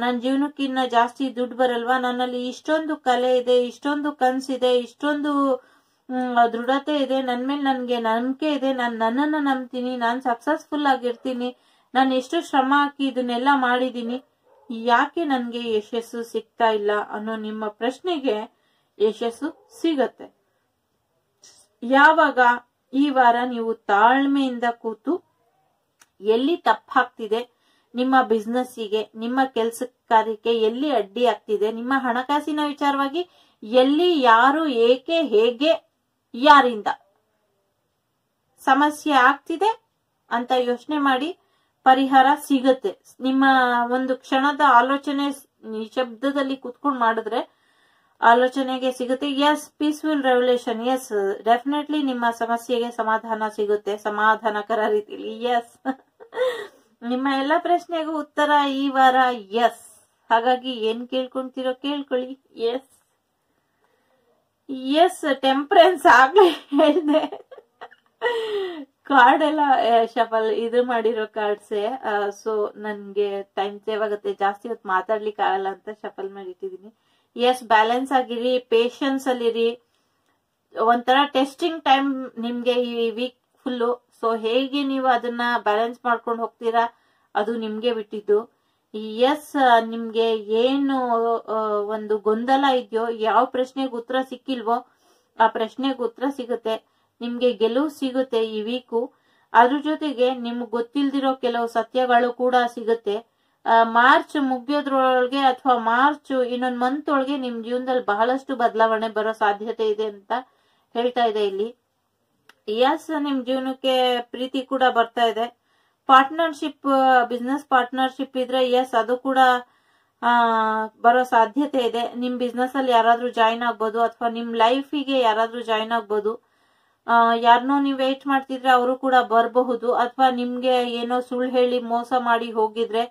ನನ್ನ ಜೀವನಕ್ಕಿನ್ನ ಜಾಸ್ತಿ ದುಡ್ಡು ಬರಲ್ವಾ? ನನ್ನಲ್ಲಿ ಇಷ್ಟೊಂದು ಕಲೆ ಇದೆ, ಇಷ್ಟೊಂದು ಕನ್ಸಿದೆ, ಇಷ್ಟೊಂದು ದೃಢತೆ ಇದೆ ನನ್ನ ಮೇಲೆ ನನಗೆ ನಂಬಿಕೆ ಇದೆ, ನಾನು ನನ್ನನ್ನು ನಂಬ್ತೀನಿ, ನಾನು ಸಕ್ಸಸ್ಫುಲ್ ಆಗಿರ್ತೀನಿ, ನಾನು ಎಷ್ಟು ಶ್ರಮ ಹಾಕಿ ಇದನ್ನೆಲ್ಲ ಮಾಡಿದ್ದೀನಿ ಯಾಕೆ ನನಗೆ ಯಶಸ್ಸು ಸಿಗ್ತಾ ಇಲ್ಲ ಅನ್ನೋ ನಿಮ್ಮ ಪ್ರಶ್ನೆಗೆ ಯಶಸ್ಸು ಸಿಗತ್ತೆ. ಯಾವಾಗ ಈ ವಾರ ನೀವು ತಾಳ್ಮೆಯಿಂದ ಕೂತು ಎಲ್ಲಿ ತಪ್ಪಾಗ್ತಿದೆ, ನಿಮ್ಮ ಬಿಸ್ನೆಸ್ಸಿಗೆ ನಿಮ್ಮ ಕೆಲಸ ಕಾರ್ಯಕ್ಕೆ ಎಲ್ಲಿ ಅಡ್ಡಿ ಆಗ್ತಿದೆ, ನಿಮ್ಮ ಹಣಕಾಸಿನ ವಿಚಾರವಾಗಿ ಎಲ್ಲಿ ಯಾರು ಏಕೆ ಹೇಗೆ ಯಾರಿಂದ? ಸಮಸ್ಯೆ ಆಗ್ತಿದೆ ಅಂತ ಯೋಚನೆ ಮಾಡಿ ಪರಿಹಾರ ಸಿಗತ್ತೆ. ನಿಮ್ಮ ಒಂದು ಕ್ಷಣದ ಆಲೋಚನೆ ನಿಶಬ್ದದಲ್ಲಿ ಕುತ್ಕೊಂಡು ಮಾಡಿದ್ರೆ ಆಲೋಚನೆಗೆ ಸಿಗುತ್ತೆ. Yes peaceful revolution yes definitely ನಿಮ್ಮ ಸಮಸ್ಯೆಗೆ ಸಮಾಧಾನ ಸಿಗುತ್ತೆ. ಸಮಾಧಾನಕರ ರೀತಿಲಿ. ಎಸ್ <laughs> ನಿಮ್ಮ ಎಲ್ಲ ಪ್ರಶ್ನೆಗೂ ಉತ್ತರ ಈ ವಾರ ಎಸ್ ಹಾಗಾಗಿ ಏನ್ ಕೇಳ್ಕೊಂತೀರೋ ಕೇಳ್ಕೊಳ್ಳಿ. ಎಸ್ ಎಸ್ ಟೆಂಪರೆನ್ಸ್ ಆಗ್ಲೇ ಹೇಳಿದೆ. ಕಾರ್ಡ್ ಎಲ್ಲ ಶಫಲ್, ಇದು ಮಾಡಿರೋ ಕಾರ್ಡ್ಸೆ ಸೊ ನನ್ಗೆ ಟೈಮ್ ಸೇವ್ ಆಗುತ್ತೆ. ಜಾಸ್ತಿ ಹೊತ್ತು ಮಾತಾಡ್ಲಿಕ್ಕೆ ಆಗಲ್ಲ ಅಂತ ಶಫಲ್ ಮಾಡಿ ಇಟ್ಟಿದೀನಿ ಎಸ್ ಬ್ಯಾಲೆನ್ಸ್ ಆಗಿರಿ ಪೇಶನ್ಸ್ ಅಲ್ಲಿರಿ ಒಂಥರ ಟೆಸ್ಟಿಂಗ್ ಟೈಮ್ ನಿಮ್ಗೆ ಈ ವೀಕ್ ಫುಲ್ಲು ಸೊ ಹೇಗೆ ನೀವು ಅದನ್ನ ಬ್ಯಾಲೆನ್ಸ್ ಮಾಡ್ಕೊಂಡು ಹೋಗ್ತೀರಾ, ಅದು ನಿಮ್ಗೆ ಬಿಟ್ಟಿದ್ದು. ಎಸ್ ನಿಮ್ಗೆ ಏನು ಒಂದು ಗೊಂದಲ ಇದೆಯೋ, ಯಾವ ಪ್ರಶ್ನೆಗೆ ಉತ್ತರ ಸಿಕ್ಕಿಲ್ವೋ, ಆ ಪ್ರಶ್ನೆಗೆ ಉತ್ತರ ಸಿಗುತ್ತೆ. ನಿಮ್ಗೆ ಗೆಲುವು ಸಿಗುತ್ತೆ ಈ ವೀಕು ಅದ್ರ ಜೊತೆಗೆ ನಿಮ್ಗೆ ಗೊತ್ತಿಲ್ದಿರೋ ಕೆಲವು ಸತ್ಯಗಳು ಕೂಡ ಸಿಗುತ್ತೆ. ಮಾರ್ಚ್ ಮುಗಿಯೋದ್ರೊಳಗೆ ಅಥವಾ ಮಾರ್ಚ್ ಇನ್ನೊಂದು ಮಂತ್ ಒಳಗೆ ನಿಮ್ ಜೀವನದಲ್ಲಿ ಬಹಳಷ್ಟು ಬದಲಾವಣೆ ಬರೋ ಸಾಧ್ಯತೆ ಇದೆ ಅಂತ ಹೇಳ್ತಾ ಇದೆ ಇಲ್ಲಿ. ಎಸ್ ನಿಮ್ ಜೀವನಕ್ಕೆ ಪ್ರೀತಿ ಕೂಡ ಬರ್ತಾ ಇದೆ. ಪಾರ್ಟ್ನರ್ಶಿಪ್, ಬಿಸ್ನೆಸ್ ಪಾರ್ಟ್ನರ್ಶಿಪ್ ಇದ್ರೆ ಎಸ್ ಅದು ಕೂಡ ಬರೋ ಸಾಧ್ಯತೆ ಇದೆ. ನಿಮ್ ಬಿಸ್ನೆಸ್ ಅಲ್ಲಿ ಯಾರಾದ್ರೂ ಜಾಯಿನ್ ಆಗ್ಬೋದು ಅಥವಾ ನಿಮ್ ಲೈಫಿಗೆ ಯಾರಾದ್ರೂ ಜಾಯಿನ್ ಆಗ್ಬೋದು. ಯಾರನ್ನೋ ನೀವು ವೇಟ್ ಮಾಡ್ತಿದ್ರೆ ಅವರು ಕೂಡ ಬರಬಹುದು. ಅಥವಾ ನಿಮ್ಗೆ ಏನೋ ಸುಳ್ಳು ಹೇಳಿ ಮೋಸ ಮಾಡಿ ಹೋಗಿದ್ರೆ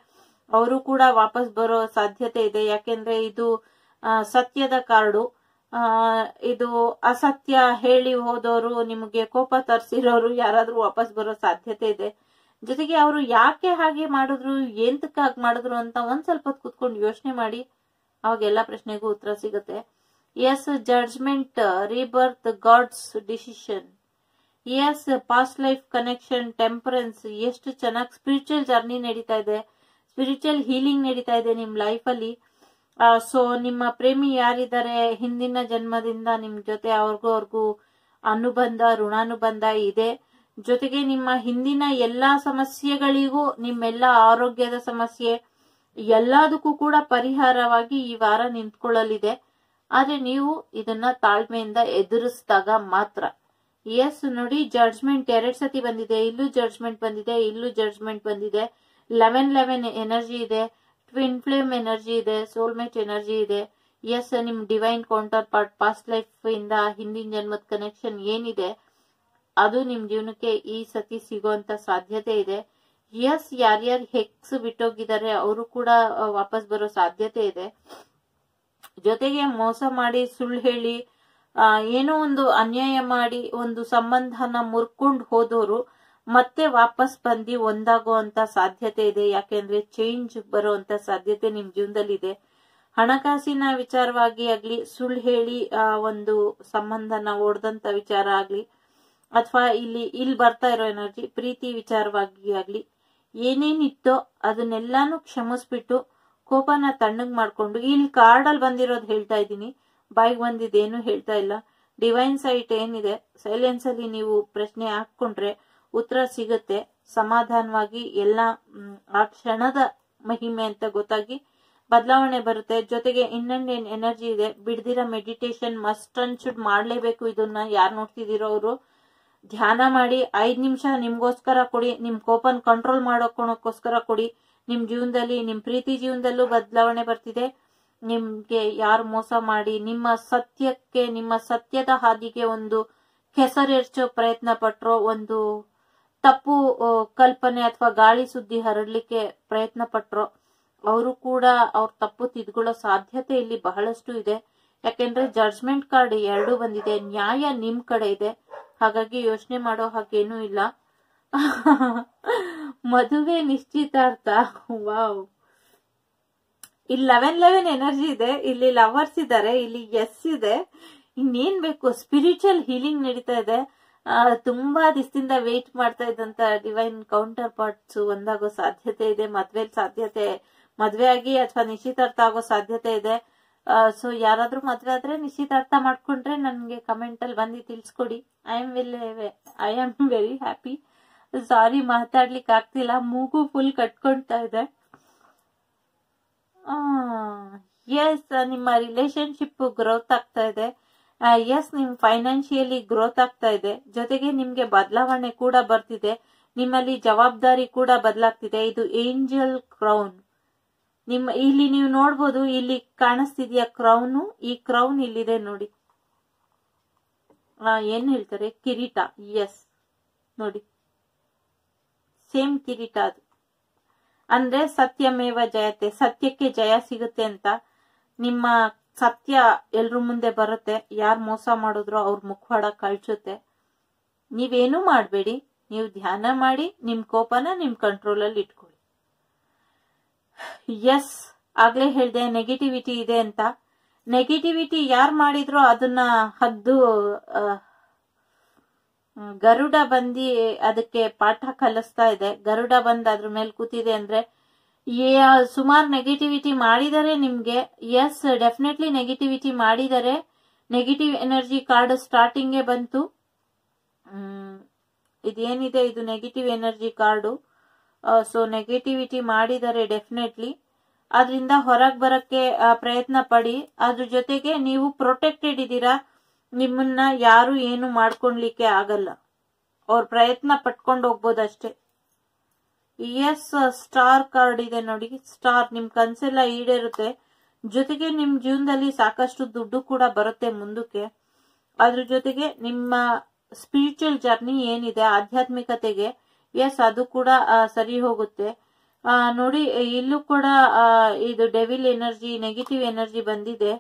ಅವರು ಕೂಡ ವಾಪಸ್ ಬರೋ ಸಾಧ್ಯತೆ ಇದೆ. ಯಾಕೆಂದ್ರೆ ಇದು ಸತ್ಯದ ಕಾರ್ಡು ಇದು ಅಸತ್ಯ ಹೇಳಿ ಹೋದವರು ನಿಮಗೆ ಕೋಪ ತರಿಸಿರೋರು ಯಾರಾದ್ರೂ ವಾಪಸ್ ಬರೋ ಸಾಧ್ಯತೆ ಇದೆ. ಜೊತೆಗೆ ಅವರು ಯಾಕೆ ಹಾಗೆ ಮಾಡಿದ್ರು ಎಂತಕ್ಕೆ ಹಾಗೆ ಮಾಡಿದ್ರು ಅಂತ ಒಂದ್ ಸ್ವಲ್ಪ ಹೊತ್ತು ಕುತ್ಕೊಂಡು ಯೋಚನೆ ಮಾಡಿ ಅವಾಗ ಎಲ್ಲಾ ಪ್ರಶ್ನೆಗೂ ಉತ್ತರ ಸಿಗುತ್ತೆ. Yes judgement rebirth God's decision yes past life connection temperance ಎಷ್ಟು ಚೆನ್ನಾಗಿ ಸ್ಪಿರಿಚುವಲ್ ಜರ್ನಿ ನಡೀತಾ ಇದೆ. ಸ್ಪಿರಿಚುವಲ್ ಹೀಲಿಂಗ್ ನಡೀತಾ ಇದೆ ನಿಮ್ ಲೈಫ್ ಅಲ್ಲಿ. ಸೊ ನಿಮ್ಮ ಪ್ರೇಮಿ ಯಾರಿದ್ದಾರೆ? ಹಿಂದಿನ ಜನ್ಮದಿಂದ ನಿಮ್ ಜೊತೆ ಅವ್ರಿಗೂ ಅವ್ರಿಗೂ ಅನುಬಂಧ, ಋಣಾನುಬಂಧ ಇದೆ. ಜೊತೆಗೆ ನಿಮ್ಮ ಹಿಂದಿನ ಎಲ್ಲಾ ಸಮಸ್ಯೆಗಳಿಗೂ, ನಿಮ್ಮೆಲ್ಲ ಆರೋಗ್ಯದ ಸಮಸ್ಯೆ, ಎಲ್ಲದಕ್ಕೂ ಕೂಡ ಪರಿಹಾರವಾಗಿ ಈ ವಾರ ನಿಂತ್ಕೊಳ್ಳಲಿದೆ. ಆದ್ರೆ ನೀವು ಇದನ್ನ ತಾಳ್ಮೆಯಿಂದ ಎದುರಿಸಿದಾಗ ಮಾತ್ರ. ಎಸ್ ನೋಡಿ ಜಡ್ಜ್ಮೆಂಟ್ ಎರಡ್ ಸತಿ ಬಂದಿದೆ. ಇಲ್ಲೂ ಜಡ್ಜ್ಮೆಂಟ್ ಬಂದಿದೆ, ಇಲ್ಲೂ ಜಡ್ಜ್ಮೆಂಟ್ ಬಂದಿದೆ. ಲೆವೆನ್ ಲೆವೆನ್ ಎನರ್ಜಿ ಇದೆ. ಟ್ವಿನ್ ಫ್ಲೇಮ್ ಎನರ್ಜಿ ಇದೆ. ಸೋಲ್ಮೇಟ್ ಎನರ್ಜಿ ಇದೆ. ಎಸ್ ನಿಮ್ divine counterpart past life ಇಂದ ಹಿಂದಿನ ಜನ್ಮದ ಕನೆಕ್ಷನ್ ಏನಿದೆ? ಅದು ನಿಮ್ ಜೀವನಕ್ಕೆ ಈ ಸತಿ ಸಿಗುವಂತ ಸಾಧ್ಯತೆ ಇದೆ. ಎಸ್ ಯಾರ್ಯಾರು ಹೆಕ್ಸ್ ಬಿಟ್ಟೋಗಿದ್ದಾರೆ ಅವರು ಕೂಡ ವಾಪಸ್ ಬರೋ ಸಾಧ್ಯತೆ ಇದೆ. ಜೊತೆಗೆ ಮೋಸ ಮಾಡಿ ಸುಳ್ಳು ಹೇಳಿ ಏನೋ ಒಂದು ಅನ್ಯಾಯ ಮಾಡಿ ಒಂದು ಸಂಬಂಧನ ಮುರ್ಕೊಂಡು ಹೋದವರು ಮತ್ತೆ ವಾಪಸ್ ಬಂದು ಒಂದಾಗುವಂತ ಸಾಧ್ಯತೆ ಇದೆ. ಯಾಕೆಂದ್ರೆ ಚೇಂಜ್ ಬರುವಂತ ಸಾಧ್ಯತೆ ನಿಮ್ ಜೀವನದಲ್ಲಿ ಇದೆ ಹಣಕಾಸಿನ ವಿಚಾರವಾಗಿ ಆಗ್ಲಿ ಸುಳ್ಳು ಹೇಳಿ ಆ, ಒಂದು ಸಂಬಂಧನ ಓಡದಂತ ವಿಚಾರ ಆಗ್ಲಿ ಅಥವಾ ಇಲ್ಲಿ ಇಲ್ಲಿ ಬರ್ತಾ ಇರೋ ಎನರ್ಜಿ ಪ್ರೀತಿ ವಿಚಾರವಾಗಿ ಆಗ್ಲಿ, ಏನೇನಿತ್ತೋ ಅದನ್ನೆಲ್ಲಾನು ಕ್ಷಮಿಸ್ಬಿಟ್ಟು ಕೋಪನ ತಣ್ಣಗ್ ಮಾಡ್ಕೊಂಡು, ಇಲ್ಲಿ ಕಾರ್ಡಲ್ಲಿ ಬಂದಿರೋದು ಹೇಳ್ತಾ ಇದ್ದೀನಿ, ಬಾಯಿಗೆ ಬಂದಿದ್ದೇನು ಹೇಳ್ತಾ ಇಲ್ಲ. ಡಿವೈನ್ ಸೈಟ್ ಏನಿದೆ ಸೈಲೆನ್ಸ್ ಅಲ್ಲಿ ನೀವು ಪ್ರಶ್ನೆ ಹಾಕೊಂಡ್ರೆ ಉತ್ತರ ಸಿಗುತ್ತೆ. ಸಮಾಧಾನವಾಗಿ ಎಲ್ಲ ಆ ಕ್ಷಣದ ಮಹಿಮೆ ಅಂತ ಗೊತ್ತಾಗಿ ಬದಲಾವಣೆ ಬರುತ್ತೆ. ಜೊತೆಗೆ ಇನ್ನೊಂದು ಏನ್ ಎನರ್ಜಿ ಇದೆ, ಬಿಡ್ದಿರ ಮೆಡಿಟೇಷನ್ ಮಸ್ಟ್ ಅನ್ ಶುಡ್ ಮಾಡ್ಲೇಬೇಕು. ಇದನ್ನ ಯಾರು ನೋಡ್ತಿದ್ದೀರೋ ಅವರು. ಧ್ಯಾನ ಮಾಡಿ, ಐದ್ ನಿಮಿಷ ನಿಮ್ಗೋಸ್ಕರ ಕೊಡಿ, ನಿಮ್ ಕೋಪನ್ ಕಂಟ್ರೋಲ್ ಮಾಡೋಕೋಣಕ್ಕೋಸ್ಕರ ಕೊಡಿ. ನಿಮ್ ಜೀವನದಲ್ಲಿ, ನಿಮ್ ಪ್ರೀತಿ ಜೀವನದಲ್ಲೂ ಬದಲಾವಣೆ ಬರ್ತಿದೆ. ನಿಮ್ಗೆ ಯಾರು ಮೋಸ ಮಾಡಿ, ನಿಮ್ಮ ಸತ್ಯಕ್ಕೆ, ನಿಮ್ಮ ಸತ್ಯದ ಹಾದಿಗೆ ಒಂದು ಕೆಸರೆರ್ಚೋ ಪ್ರಯತ್ನ ಪಟ್ರೋ, ಒಂದು ತಪ್ಪು ಕಲ್ಪನೆ ಅಥವಾ ಗಾಳಿ ಸುದ್ದಿ ಹರಡ್ಲಿಕ್ಕೆ ಪ್ರಯತ್ನ ಪಟ್ರೋ, ಅವರು ಕೂಡ ಅವ್ರ ತಪ್ಪು ತಿದ್ಕೊಳ್ಳೋ ಸಾಧ್ಯತೆ ಇಲ್ಲಿ ಬಹಳಷ್ಟು ಇದೆ. ಯಾಕೆಂದ್ರೆ ಜಡ್ಜ್ಮೆಂಟ್ ಕಾರ್ಡ್ ಎರಡೂ ಬಂದಿದೆ. ನ್ಯಾಯ ನಿಮ್ ಕಡೆ ಇದೆ. ಹಾಗಾಗಿ ಯೋಚನೆ ಮಾಡೋ ಹಾಗೇನೂ ಇಲ್ಲ. ಮದುವೆ ನಿಶ್ಚಿತಾರ್ಥ. ವಾವ್. ಇಲ್ಲಿ ಲೆವೆನ್ ಲೆವೆನ್ ಎನರ್ಜಿ ಇದೆ. ಇಲ್ಲಿ ಲವರ್ಸ್ ಇದ್ದಾರೆ. ಇಲ್ಲಿ ಎಸ್ ಇದೆ. ಇನ್ನೇನ್ ಬೇಕು? ಸ್ಪಿರಿಚುವಲ್ ಹೀಲಿಂಗ್ ನಡೀತಾ ಇದೆ. ತುಂಬಾ ದಿಸ್ತಿಂದ ವೇಟ್ ಮಾಡ್ತಾ ಇದ್ದಂತ ಡಿವೈನ್ ಕೌಂಟರ್ ಪಾರ್ಟ್ಸ್ ಒಂದಾಗೋ ಸಾಧ್ಯತೆ ಇದೆ. ಮದ್ವೆ ಸಾಧ್ಯತೆ, ಮದ್ವೆ ಆಗಿ ಅಥವಾ ನಿಶ್ಚಿತಾರ್ಥ ಆಗೋ ಸಾಧ್ಯತೆ ಇದೆ. ಸೊ ಯಾರಾದ್ರೂ ಮದ್ವೆ ಆದ್ರೆ ನಿಶ್ಚಿತಾರ್ಥ ಮಾಡ್ಕೊಂಡ್ರೆ ನನ್ಗೆ ಕಮೆಂಟ್ ಅಲ್ಲಿ ಬಂದು ತಿಳಿಸ್ಕೊಡಿ. I am will I am very happy sorry ಮಾತಾಡ್ಲಿಕ್ಕೆ ಆಗ್ತಿಲ್ಲ. ಮೂಗು ಫುಲ್ ಕಟ್ಕೊಳ್ತಾ ಇದೆ. ಎಸ್ ನಿಮ್ಮ ರಿಲೇಶನ್ಶಿಪ್ ಗ್ರೋತ್ ಆಗ್ತಾ ಇದೆ. ಎಸ್ ನಿಮ್ ಫೈನಾನ್ಷಿಯಲಿ ಗ್ರೋತ್ ಆಗ್ತಾ ಇದೆ. ಜೊತೆಗೆ ನಿಮ್ಗೆ ಬದಲಾವಣೆ ಕೂಡ ಬರ್ತಿದೆ. ನಿಮ್ಮಲ್ಲಿ ಜವಾಬ್ದಾರಿ ಕೂಡ ಬದಲಾಗ್ತಿದೆ. ಇದು ಏಂಜಲ್ ಕ್ರೌನ್ ನಿಮ್ಮ, ಇಲ್ಲಿ ನೀವು ನೋಡ್ಬೋದು, ಇಲ್ಲಿ ಕಾಣಿಸ್ತಿದ್ಯಾ ಕ್ರೌನು ಈ ಕ್ರೌನ್ ಇಲ್ಲಿದೆ ನೋಡಿ. ಏನ್ ಹೇಳ್ತಾರೆ? ಕಿರೀಟ. ಎಸ್ ನೋಡಿ. ಸೇಮ್ ಕಿರೀಟ ಅದು. ಅಂದ್ರೆ ಸತ್ಯಮೇವ ಜಯತೆ, ಸತ್ಯಕ್ಕೆ ಜಯ ಸಿಗುತ್ತೆ ಅಂತ ನಿಮ್ಮ ಸತ್ಯ ಎಲ್ರ ಮುಂದೆ ಬರುತ್ತೆ, ಯಾರು ಮೋಸ ಮಾಡಿದ್ರು ಅವ್ರ ಮುಖವಾಡ ಕಳ್ಸುತ್ತೆ. ನೀವೇನು ಮಾಡಬೇಡಿ, ನೀವು ಧ್ಯಾನ ಮಾಡಿ, ನಿಮ್ ಕೋಪನ ನಿಮ್ ಕಂಟ್ರೋಲ್ ಅಲ್ಲಿ ಇಟ್ಕೊಳ್ಳಿ. ಎಸ್ ಆಗ್ಲೇ ಹೇಳ್ದೆ ನೆಗೆಟಿವಿಟಿ ಇದೆ ಅಂತ. ನೆಗೆಟಿವಿಟಿ ಯಾರು ಮಾಡಿದ್ರೋ ಅದನ್ನ ಹದ್ದು ಗರುಡ ಬಂದಿ ಅದಕ್ಕೆ ಪಾಠ ಕಲಿಸ್ತಾ ಇದೆ. ಗರುಡ ಬಂದ್ ಅದ್ರ ಮೇಲೆ ಕೂತಿದೆ ಅಂದ್ರೆ ಸುಮಾರು ನೆಗೆಟಿವಿಟಿ ಮಾಡಿದರೆ ನಿಮ್ಗೆ ಎಸ್ ಡೆಫಿನೆಟ್ಲಿ ನೆಗೆಟಿವಿಟಿ ಮಾಡಿದರೆ ನೆಗೆಟಿವ್ ಎನರ್ಜಿ ಕಾರ್ಡ್ ಸ್ಟಾರ್ಟಿಂಗ್ ಬಂತು. ಹ್ಮ್, ಇದೇನಿದೆ ಇದು negative energy card so negativity ಮಾಡಿದರೆ ಡೆಫಿನೆಟ್ಲಿ ಅದರಿಂದ ಹೊರಗೆ ಬರಕ್ಕೆ ಪ್ರಯತ್ನ ಪಡಿ. ಅದ್ರ ಜೊತೆಗೆ ನೀವು ಪ್ರೊಟೆಕ್ಟೆಡ್ ಇದ್ದೀರಾ, ನಿಮ್ಮನ್ನ ಯಾರು ಏನು ಮಾಡ್ಕೊಳ್ಲಿಕ್ಕೆ ಆಗಲ್ಲ. ಅವ್ರ ಪ್ರಯತ್ನ ಪಟ್ಕೊಂಡು ಹೋಗ್ಬೋದಷ್ಟೇ. ಎಸ್ ಸ್ಟಾರ್ ಕಾರ್ಡ್ ಇದೆ ನೋಡಿ. ಸ್ಟಾರ್ ನಿಮ್ ಕನ್ಸೆಲ್ಲ ಈಡೇರುತ್ತೆ. ಜೊತೆಗೆ ನಿಮ್ ಜೀವನದಲ್ಲಿ ಸಾಕಷ್ಟು ದುಡ್ಡು ಕೂಡ ಬರುತ್ತೆ ಮುಂದಕ್ಕೆ. ಅದ್ರ ಜೊತೆಗೆ ನಿಮ್ಮ ಸ್ಪಿರಿಚುವಲ್ ಜರ್ನಿ ಏನಿದೆ, ಆಧ್ಯಾತ್ಮಿಕತೆಗೆ ಎಸ್ ಅದು ಕೂಡ ಸರಿ ಹೋಗುತ್ತೆ. ನೋಡಿ, ಇಲ್ಲೂ ಕೂಡ ಇದು ಡೆವಿಲ್ ಎನರ್ಜಿ ನೆಗೆಟಿವ್ ಎನರ್ಜಿ ಬಂದಿದೆ.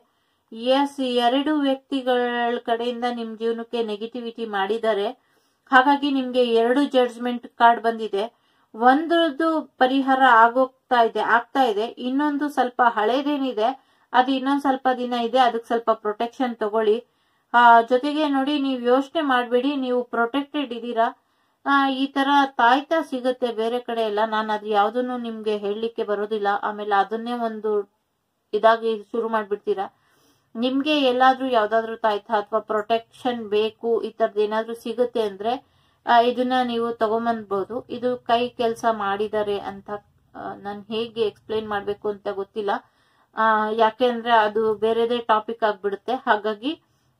ಎಸ್ ಎರಡು ವ್ಯಕ್ತಿಗಳ ಕಡೆಯಿಂದ ನಿಮ್ ಜೀವನಕ್ಕೆ ನೆಗೆಟಿವಿಟಿ ಮಾಡಿದ್ದಾರೆ. ಹಾಗಾಗಿ ನಿಮ್ಗೆ ಎರಡು ಜಡ್ಜ್ಮೆಂಟ್ ಕಾರ್ಡ್ ಬಂದಿದೆ. ಒಂದ್ರದ್ದು ಪರಿಹಾರ ಆಗೋಗ್ತಾ ಇದೆ, ಆಗ್ತಾ ಇದೆ. ಇನ್ನೊಂದು ಸ್ವಲ್ಪ ಹಳೇದೇನಿದೆ, ಅದು ಇನ್ನೊಂದ್ ಸ್ವಲ್ಪ ದಿನ ಇದೆ, ಅದಕ್ಕೆ ಸ್ವಲ್ಪ ಪ್ರೊಟೆಕ್ಷನ್ ತಗೊಳ್ಳಿ. ಆ, ಜೊತೆಗೆ ನೋಡಿ, ನೀವು ಯೋಚನೆ ಮಾಡಬೇಡಿ, ನೀವು ಪ್ರೊಟೆಕ್ಟೆಡ್ ಇದ್ದೀರಾ. ಈ ತರ ತಾಯ್ತಾ ಸಿಗುತ್ತೆ ಬೇರೆ ಕಡೆ ಎಲ್ಲ. ನಾನು ಅದು ಯಾವ್ದನ್ನು ನಿಮ್ಗೆ ಹೇಳಲಿಕ್ಕೆ ಬರೋದಿಲ್ಲ. ಆಮೇಲೆ ಅದನ್ನೇ ಒಂದು ಇದಾಗಿ ಶುರು ಮಾಡ್ಬಿಡ್ತೀರಾ? ನಿಮ್ಗೆ ಎಲ್ಲಾದ್ರೂ ಯಾವ್ದಾದ್ರು ತಾಯ್ತಾ ಅಥವಾ ಪ್ರೊಟೆಕ್ಷನ್ ಬೇಕು ಈ ತರದ್ ಏನಾದ್ರೂ ಸಿಗುತ್ತೆ ಅಂದ್ರೆ ಇದನ್ನ ನೀವು ತಗೊಂಬಂದ್ಬಹುದು ಇದು ಕೈ ಕೆಲಸ ಮಾಡಿದರೆ ಅಂತ ನಾನು ಹೇಗೆ ಎಕ್ಸ್ಪ್ಲೈನ್ ಮಾಡ್ಬೇಕು ಅಂತ ಗೊತ್ತಿಲ್ಲ. ಆ, ಯಾಕೆಂದ್ರೆ ಅದು ಬೇರೆದೇ ಟಾಪಿಕ್ ಆಗ್ಬಿಡುತ್ತೆ. ಹಾಗಾಗಿ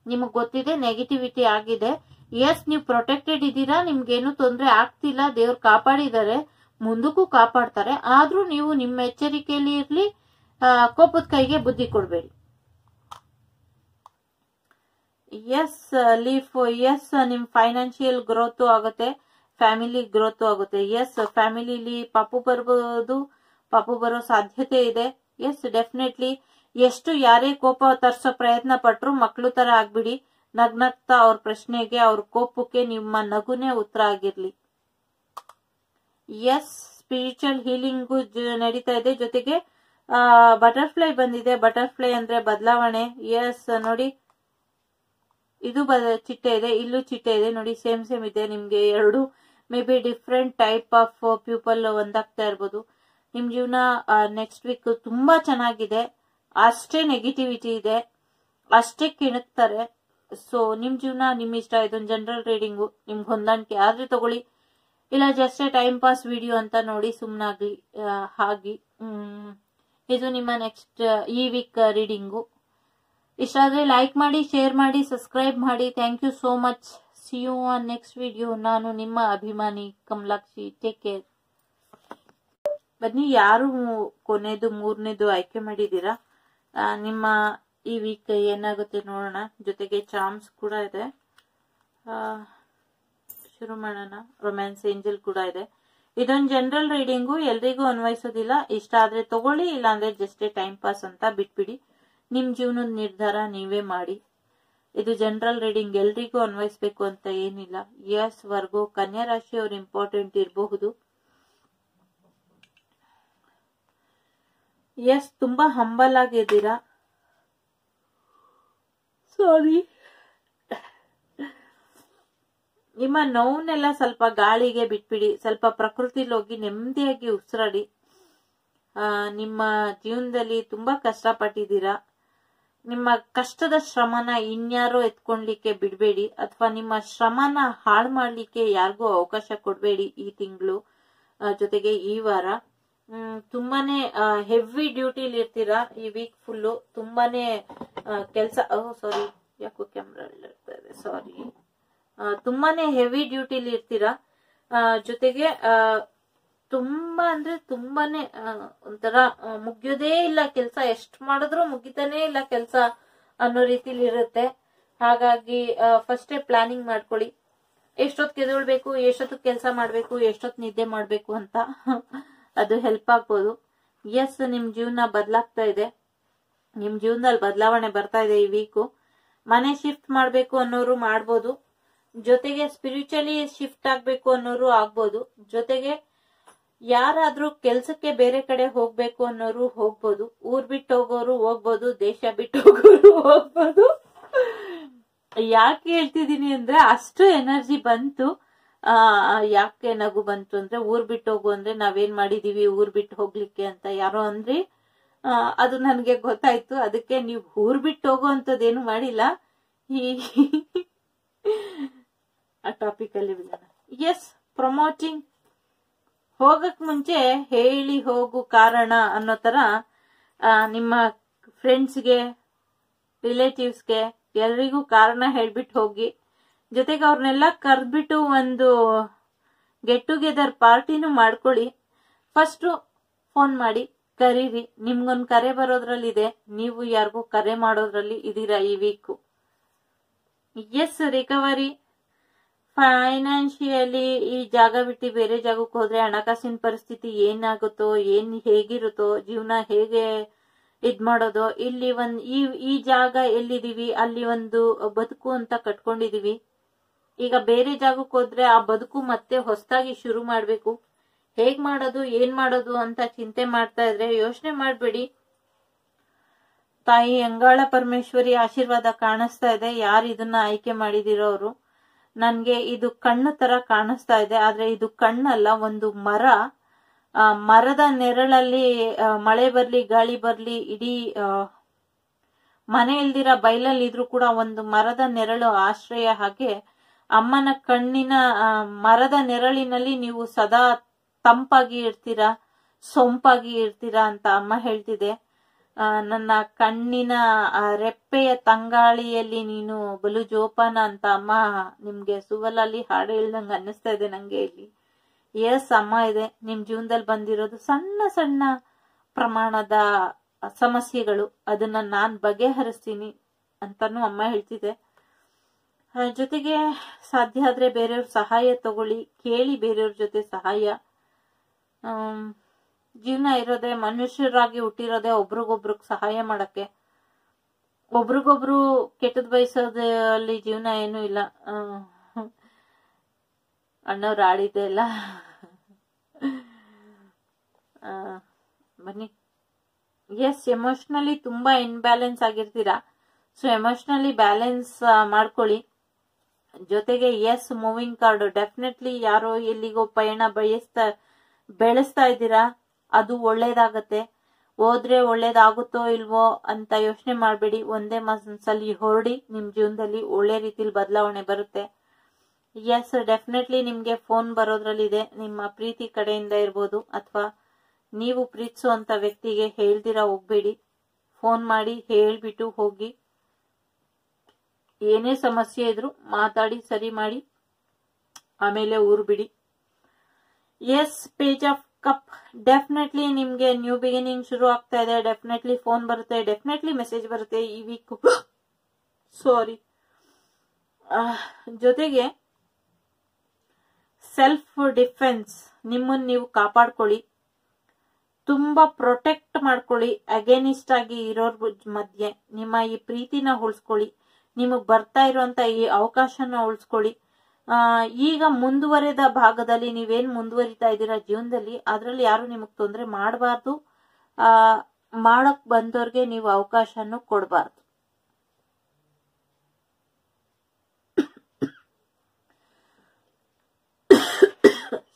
ನಿಮಗ್ ಗೊತ್ತಿದೆ ನೆಗೆಟಿವಿಟಿ ಆಗಿದೆ. ಎಸ್ ನೀವು ಪ್ರೊಟೆಕ್ಟೆಡ್ ಇದ್ದೀರಾ, ನಿಮ್ಗೇನು ತೊಂದರೆ ಆಗ್ತಿಲ್ಲ, ದೇವ್ರು ಕಾಪಾಡಿದ್ದಾರೆ, ಮುಂದಕ್ಕೂ ಕಾಪಾಡ್ತಾರೆ, ಆದ್ರೂ ನೀವು ನಿಮ್ಮ ಎಚ್ಚರಿಕೆಯಲ್ಲಿ ಇರ್ಲಿ ಕೋಪದ ಕೈಗೆ ಬುದ್ಧಿ ಕೊಡ್ಬೇಡಿ. ಎಸ್ ಲೀಫ್ ಎಸ್ ನಿಮ್ ಫೈನಾನ್ಷಿಯಲ್ ಗ್ರೋತ್ ಆಗುತ್ತೆ ಫ್ಯಾಮಿಲಿ ಗ್ರೋತ್ ಆಗುತ್ತೆ. ಎಸ್ ಫ್ಯಾಮಿಲಿಲಿ ಪಾಪು ಬರ್ಬೋದು ಪಾಪು ಬರೋ ಸಾಧ್ಯತೆ ಇದೆ. ಎಸ್ ಡೆಫಿನೆಟ್ಲಿ ಎಷ್ಟು ಯಾರೇ ಕೋಪ ತರ್ಸೋ ಪ್ರಯತ್ನ ಪಟ್ರು ಮಕ್ಕಳು ತರ ಆಗ್ಬಿಡಿ. ನಗ್ನಗ್ತಾ ಅವ್ರ ಪ್ರಶ್ನೆಗೆ, ಅವ್ರ ಕೋಪಕ್ಕೆ ನಿಮ್ಮ ನಗುನೇ ಉತ್ತರ ಆಗಿರ್ಲಿ. ಎಸ್ ಸ್ಪಿರಿಚುವಲ್ ಹೀಲಿಂಗು ನಡೀತಾ ಇದೆ. ಜೊತೆಗೆ ಬಟರ್ಫ್ಲೈ ಬಂದಿದೆ. ಬಟರ್ಫ್ಲೈ ಅಂದ್ರೆ ಬದಲಾವಣೆ. ಎಸ್ ನೋಡಿ, ಇದು ಚಿಟ್ಟೆ ಇದೆ. ಇಲ್ಲೂ ಚಿಟ್ಟೆ ಇದೆ. ನೋಡಿ ಸೇಮ್ ಸೇಮ್ ಇದೆ. ನಿಮ್ಗೆ ಎರಡು may be different type of people ಒಂದಾಗ್ತಾ ಇರ್ಬೋದು. ನಿಮ್ ಜೀವನ ನೆಕ್ಸ್ಟ್ ವೀಕ್ ತುಂಬಾ ಚೆನ್ನಾಗಿದೆ. ಅಷ್ಟೇ ನೆಗೆಟಿವಿಟಿ ಇದೆ. ಅಷ್ಟೇ ಕಿಣಕ್ತಾರೆ. ಸೊ ನಿಮ್ ಜೀವನ, ನಿಮ್ ಇಷ್ಟ, ಇದೊಂದು ಜನರಲ್ ರೀಡಿಂಗು ನಿಮ್ಗೆ ಹೊಂದಾಣಿಕೆ ಆದ್ರೆ ತಗೊಳ್ಳಿ. ಇಲ್ಲ ಜಸ್ಟ್ ಟೈಮ್ ಪಾಸ್ ವಿಡಿಯೋ ಅಂತ ನೋಡಿ ಸುಮ್ಮನಾಗ್ಲಿ ಹಾಗೆ. ಇದು ನಿಮ್ಮ ನೆಕ್ಸ್ಟ್ ಈ ವೀಕ್ ರೀಡಿಂಗು ಇಷ್ಟ ಆದ್ರೆ ಲೈಕ್ ಮಾಡಿ ಶೇರ್ ಮಾಡಿ ಸಬ್ಸ್ಕ್ರೈಬ್ ಮಾಡಿ. Thank you so much see you on next video ನಾನು ನಿಮ್ಮ ಅಭಿಮಾನಿ ಕಮಲಾಕ್ಷಿ. ಟೇಕ್ ಕೇರ್ ಬನ್ನಿ, ಯಾರು ಕೊನೆದು, ಮೂರನೇದು ಆಯ್ಕೆ ಮಾಡಿದ್ದೀರಾ? ನಿಮ್ಮ ಈ ವೀಕ್ ಏನಾಗುತ್ತೆ ನೋಡೋಣ. ಜೊತೆಗೆ ಚಾಮ್ಸ್ ಕೂಡ ಇದೆ. ಶುರು ಮಾಡೋಣ. ರೊಮ್ಯಾನ್ಸ್ ಏಂಜಲ್ ಕೂಡ ಇದೆ. ಇದೊಂದು ಜನರಲ್ ರೀಡಿಂಗು ಎಲ್ರಿಗೂ ಅನ್ವಯಿಸೋದಿಲ್ಲ. ಇಷ್ಟ ಆದ್ರೆ ತಗೊಳ್ಳಿ, ಇಲ್ಲಾಂದ್ರೆ ಜಸ್ಟ್ ಟೈಮ್ ಪಾಸ್ ಅಂತ ಬಿಟ್ಬಿಡಿ. ನಿಮ್ ಜೀವನದ ನಿರ್ಧಾರ ನೀವೇ ಮಾಡಿ. ಇದು ಜನರಲ್ ರೀಡಿಂಗ್ ಎಲ್ರಿಗೂ ಅನ್ವಯಿಸ್ಬೇಕು ಅಂತ ಏನಿಲ್ಲ. ಎಸ್ ವರ್ಗು, ಕನ್ಯಾ ರಾಶಿಯವರು ಇಂಪಾರ್ಟೆಂಟ್ ಇರಬಹುದು. ಎಸ್ ತುಂಬಾ ಹಂಬಲ್ ಆಗಿದ್ದೀರಾ. ಸಾರಿ ನಿಮ್ಮ ನೋವನ್ನೆಲ್ಲ ಸ್ವಲ್ಪ ಗಾಳಿಗೆ ಬಿಟ್ಬಿಡಿ. ಸ್ವಲ್ಪ ಪ್ರಕೃತಿಲಿ ಹೋಗಿ ನೆಮ್ಮದಿಯಾಗಿ ಉಸಿರಾಡಿ. ನಿಮ್ಮ ಜೀವನದಲ್ಲಿ ತುಂಬಾ ಕಷ್ಟಪಟ್ಟಿದ್ದೀರಾ. ನಿಮ್ಮ ಕಷ್ಟದ ಶ್ರಮನ ಇನ್ಯಾರೋ ಎತ್ಕೊಳ್ಲಿಕ್ಕೆ ಬಿಡಬೇಡಿ. ಅಥವಾ ನಿಮ್ಮ ಶ್ರಮನ ಹಾಳು ಮಾಡ್ಲಿಕ್ಕೆ ಯಾರಿಗೂ ಅವಕಾಶ ಕೊಡಬೇಡಿ ಈ ತಿಂಗಳು ಜೊತೆಗೆ ಈ ವಾರ. ತುಂಬಾನೇ ಹೆವಿ ಡ್ಯೂಟಿಲಿ ಇರ್ತೀರಾ. ಈ ವೀಕ್ ಫುಲ್ಲು ತುಂಬಾನೇ ಕೆಲಸ ಸಾರಿ ಯಾಕೋ ಕ್ಯಾಮ್ರಾ ಇರ್ತಾ ಇದೆ ಸಾರಿ ತುಂಬಾನೇ ಹೆವಿ ಡ್ಯೂಟಿಲಿ ಇರ್ತೀರಾ? ಜೊತೆಗೆ ತುಂಬಾ ಅಂದ್ರೆ ತುಂಬಾನೇ ಒಂಥರ ಮುಗಿಯೋದೇ ಇಲ್ಲ ಕೆಲಸ. ಎಷ್ಟ್ ಮಾಡಿದ್ರು ಮುಗಿತಾನೇ ಇಲ್ಲ ಕೆಲಸ ಅನ್ನೋ ರೀತಿಲಿ ಇರುತ್ತೆ. ಹಾಗಾಗಿ ಫಸ್ಟೇ ಪ್ಲಾನಿಂಗ್ ಮಾಡ್ಕೊಳ್ಳಿ. ಎಷ್ಟೊತ್ತು ಕೆದೊಳ್ಬೇಕು, ಎಷ್ಟೊತ್ತು ಕೆಲಸ ಮಾಡಬೇಕು, ಎಷ್ಟೊತ್ತು ನಿದ್ದೆ ಮಾಡಬೇಕು ಅಂತ. ಅದು ಹೆಲ್ಪ್ ಆಗ್ಬೋದು. ಎಸ್ ನಿಮ್ ಜೀವನ ಬದಲಾಗ್ತಾ ಇದೆ. ನಿಮ್ ಜೀವನದಲ್ಲಿ ಬದಲಾವಣೆ ಬರ್ತಾ ಇದೆ ಈ ವೀಕು ಮನೆ ಶಿಫ್ಟ್ ಮಾಡ್ಬೇಕು ಅನ್ನೋರು ಮಾಡ್ಬೋದು. ಜೊತೆಗೆ ಸ್ಪಿರಿಚುವಲಿ ಶಿಫ್ಟ್ ಆಗ್ಬೇಕು ಅನ್ನೋರು ಆಗ್ಬೋದು. ಜೊತೆಗೆ ಯಾರಾದ್ರೂ ಕೆಲ್ಸಕ್ಕೆ ಬೇರೆ ಕಡೆ ಹೋಗ್ಬೇಕು ಅನ್ನೋರು ಹೋಗ್ಬೋದು. ಊರ್ ಬಿಟ್ಟು ಹೋಗೋರು ಹೋಗ್ಬೋದು. ದೇಶ ಬಿಟ್ಟು ಹೋಗೋರು ಹೋಗ್ಬೋದು. ಯಾಕೆ ಹೇಳ್ತಿದೀನಿ ಅಂದ್ರೆ ಅಷ್ಟು ಎನರ್ಜಿ ಬಂತು. ಆ, ಯಾಕೆ ನಗು ಬಂತು ಅಂದ್ರೆ ಊರ್ ಬಿಟ್ಟು ಹೋಗು ಅಂದ್ರೆ ನಾವೇನ್ ಮಾಡಿದೀವಿ? ಊರ್ ಬಿಟ್ಟು ಹೋಗ್ಲಿಕ್ಕೆ ಅಂತ ಯಾರೋ ಅಂದ್ರಿ ಅದು ನನಗೆ ಗೊತ್ತಾಯ್ತು. ಅದಕ್ಕೆ ನೀವು ಊರ್ ಬಿಟ್ಟು ಹೋಗೋ ಅಂತದೇನು ಮಾಡಿಲ್ಲ. ಈ ಆ ಟಾಪಿಕ್ ಅಲ್ಲಿ ಬಿಡೋಣ ಎಸ್ ಪ್ರಮೋಟಿಂಗ್ ಹೋಗಕ್ ಮುಂಚೆ ಹೇಳಿ ಹೋಗು ಕಾರಣ ಅನ್ನೋ ತರ ನಿಮ್ಮ ಫ್ರೆಂಡ್ಸ್ಗೆ ರಿಲೇಟಿವ್ಸ್ಗೆ ಎಲ್ರಿಗೂ ಕಾರಣ ಹೇಳ್ಬಿಟ್ಟು ಹೋಗಿ. ಜೊತೆಗೆ ಅವ್ರನ್ನೆಲ್ಲ ಕರ್ದ್ಬಿಟ್ಟು ಒಂದು ಗೆಟ್ ಟುಗೆದರ್ ಪಾರ್ಟಿನೂ ಮಾಡ್ಕೊಳ್ಳಿ. ಫಸ್ಟು ಫೋನ್ ಮಾಡಿ. ಕರೀರಿ. ನಿಮ್ಗೊಂದು ಕರೆ ಬರೋದ್ರಲ್ಲಿದೆ. ನೀವು ಯಾರಿಗೂ ಕರೆ ಮಾಡೋದ್ರಲ್ಲಿ ಇದೀರಾ ಈ ವೀಕು ಎಸ್ ರಿಕವರಿ ಫೈನಾನ್ಷಿಯಲಿ ಈ ಜಾಗ ಬಿಟ್ಟು ಬೇರೆ ಜಾಗಕ್ಕೆ ಹೋದ್ರೆ ಹಣಕಾಸಿನ ಪರಿಸ್ಥಿತಿ ಏನಾಗುತ್ತೋ, ಏನ್ ಹೇಗಿರುತ್ತೋ, ಜೀವನ ಹೇಗೆ ಇದ್ ಮಾಡೋದು, ಇಲ್ಲಿ ಒಂದ್ ಈ ಈ ಜಾಗ ಎಲ್ಲಿದೀವಿ ಅಲ್ಲಿ ಒಂದು ಬದುಕು ಅಂತ ಕಟ್ಕೊಂಡಿದೀವಿ ಈಗ ಬೇರೆ ಜಾಗಕ್ಕೆ ಹೋದ್ರೆ ಆ ಬದುಕು ಮತ್ತೆ ಹೊಸದಾಗಿ ಶುರು ಮಾಡ್ಬೇಕು. ಹೇಗ್ ಮಾಡೋದು, ಏನ್ ಮಾಡೋದು ಅಂತ ಚಿಂತೆ ಮಾಡ್ತಾ ಇದ್ರೆ ಯೋಚನೆ ಮಾಡ್ಬೇಡಿ. ತಾಯಿ ಅಂಗಾಳ ಪರಮೇಶ್ವರಿ ಆಶೀರ್ವಾದ ಕಾಣಿಸ್ತಾ ಇದೆ. ಯಾರು ಇದನ್ನ ಆಯ್ಕೆ ಮಾಡಿದಿರೋ ಅವರು? ನನ್ಗೆ ಇದು ಕಣ್ಣು ತರ ಕಾಣಿಸ್ತಾ ಇದೆ. ಆದ್ರೆ ಇದು ಕಣ್ಣಲ್ಲ, ಒಂದು ಮರ. ಮರದ ನೆರಳಲ್ಲಿ ಮಳೆ ಬರ್ಲಿ, ಗಾಳಿ ಬರ್ಲಿ, ಇಡೀ ಮನೆ ಇಲ್ದಿರ ಬೈಲಲ್ಲಿ ಇದ್ರೂ ಕೂಡ ಒಂದು ಮರದ ನೆರಳು ಆಶ್ರಯ ಹಾಗೆ ಅಮ್ಮನ ಕಣ್ಣಿನ ಮರದ ನೆರಳಿನಲ್ಲಿ ನೀವು ಸದಾ ತಂಪಾಗಿ ಇರ್ತೀರಾ, ಸೊಂಪಾಗಿ ಇರ್ತೀರಾ ಅಂತ ಅಮ್ಮ ಹೇಳ್ತಿದೆ. ನನ್ನ ಕಣ್ಣಿನ ರೆಪ್ಪೆಯ ತಂಗಾಳಿಯಲ್ಲಿ ನೀನು ಬಲು ಜೋಪಾನ ಅಂತ ಅಮ್ಮ ನಿಮ್ಗೆ ಸುವಲಲ್ಲಿ ಹಾಡು ಹೇಳ್ದಂಗೆ ಅನ್ನಿಸ್ತಾ ಇದೆ ನಂಗೆ ಇಲ್ಲಿ. ಎಸ್ ಅಮ್ಮ ಇದೆ. ನಿಮ್ ಜೀವನದಲ್ಲಿ ಬಂದಿರೋದು ಸಣ್ಣ ಸಣ್ಣ ಪ್ರಮಾಣದ ಸಮಸ್ಯೆಗಳು. ಅದನ್ನ ನಾನ್ ಬಗೆಹರಿಸ್ತೀನಿ ಅಂತಾನು ಅಮ್ಮ ಹೇಳ್ತಿದೆ. ಜೊತೆಗೆ ಸಾಧ್ಯ ಆದ್ರೆ ಬೇರೆಯವ್ರ ಸಹಾಯ ತಗೊಳ್ಳಿ. ಕೇಳಿ ಬೇರೆಯವ್ರ ಜೊತೆ ಸಹಾಯ. ಜೀವನ ಇರೋದೆ, ಮನುಷ್ಯರಾಗಿ ಹುಟ್ಟಿರೋದೇ ಒಬ್ರಿಗೊಬ್ರಿಗೆ ಸಹಾಯ ಮಾಡಕ್ಕೆ. ಒಬ್ರಿಗೊಬ್ರು ಕೆಟ್ಟದ್ ಬಯಸೋದಲ್ಲಿ ಜೀವನ ಏನು ಇಲ್ಲ. ಅಣ್ಣವ್ರು ಆಡಿದ್ದೆ ಇಲ್ಲ ಬನ್ನಿ. ಎಸ್ ಎಮೋಷ್ನಲಿ ತುಂಬಾ ಇನ್ಬ್ಯಾಲೆನ್ಸ್ ಆಗಿರ್ತೀರಾ. ಸೊ ಎಮೋಷ್ನಲಿ ಬ್ಯಾಲೆನ್ಸ್ ಮಾಡ್ಕೊಳ್ಳಿ. ಜೊತೆಗೆ ಎಸ್ ಮೂವಿಂಗ್ ಕಾರ್ಡ್ ಡೆಫಿನೆಟ್ಲಿ ಯಾರೋ ಎಲ್ಲಿಗೋ ಪಯಣ ಬಯಸ್ತಾ ಬೆಳೆಸ್ತಾ ಇದ್ದೀರಾ? ಅದು ಒಳ್ಳೇದಾಗತ್ತೆ. ಹೋದ್ರೆ ಒಳ್ಳೇದಾಗುತ್ತೋ ಇಲ್ವೋ ಅಂತ ಯೋಚನೆ ಮಾಡಬೇಡಿ. ಒಂದೇ ಮನ್ಸಲ್ಲಿ ಹೊರಡಿ ನಿಮ್ ಜೀವನದಲ್ಲಿ ಒಳ್ಳೆ ರೀತಿಲಿ ಬದಲಾವಣೆ ಬರುತ್ತೆ. ಎಸ್ ಡೆಫಿನೆಟ್ಲಿ ನಿಮ್ಗೆ ಫೋನ್ ಬರೋದ್ರಲ್ಲಿದೆ. ನಿಮ್ಮ ಪ್ರೀತಿ ಕಡೆಯಿಂದ ಇರ್ಬೋದು ಅಥವಾ ನೀವು ಪ್ರೀತಿಸುವಂತ ವ್ಯಕ್ತಿಗೆ ಹೇಳ್ದಿರಾ ಹೋಗ್ಬೇಡಿ. ಫೋನ್ ಮಾಡಿ ಹೇಳ್ಬಿಟ್ಟು ಹೋಗಿ. ಏನೇ ಸಮಸ್ಯೆ ಇದ್ರು ಮಾತಾಡಿ, ಸರಿ ಮಾಡಿ. ಆಮೇಲೆ ಊರು ಬಿಡಿ. Yes page of cup definitely ನಿಮ್ಗೆ ನ್ಯೂ ಬಿಗಿನಿಂಗ್ ಶುರು ಆಗ್ತಾ ಇದೆ. ಡೆಫಿನೆಟ್ಲಿ ಫೋನ್ ಬರುತ್ತೆ. ಡೆಫಿನೆಟ್ಲಿ ಮೆಸೇಜ್ ಬರುತ್ತೆ ಈ ವೀಕ್ ಸಾರಿ <gasps> ಜೊತೆಗೆ ಸೆಲ್ಫ್ ಡಿಫೆನ್ಸ್ ನಿಮ್ಮನ್ನು ನೀವು ಕಾಪಾಡ್ಕೊಳ್ಳಿ. ತುಂಬಾ ಪ್ರೊಟೆಕ್ಟ್ ಮಾಡ್ಕೊಳ್ಳಿ. ಅಗೇನಿಸ್ಟ್ ಆಗಿ ಇರೋರ್ ಮಧ್ಯೆ. ನಿಮ್ಮ ಈ ಪ್ರೀತಿನ ಉಳಿಸ್ಕೊಳ್ಳಿ. ನಿಮಗ್ ಬರ್ತಾ ಇರುವಂತ ಈ ಅವಕಾಶನ ಉಳಿಸ್ಕೊಳ್ಳಿ. ಆ, ಈಗ ಮುಂದುವರೆದ ಭಾಗದಲ್ಲಿ ನೀವೇನ್ ಮುಂದುವರಿತಾ ಇದ್ದೀರಾ ಜೀವನದಲ್ಲಿ, ಅದ್ರಲ್ಲಿ ಯಾರು ನಿಮಗ್ ತೊಂದರೆ ಮಾಡಬಾರ್ದು? ಆ, ಮಾಡಕ್ ಬಂದವ್ರಿಗೆ ನೀವು ಅವಕಾಶನು ಕೊಡಬಾರ್ದು.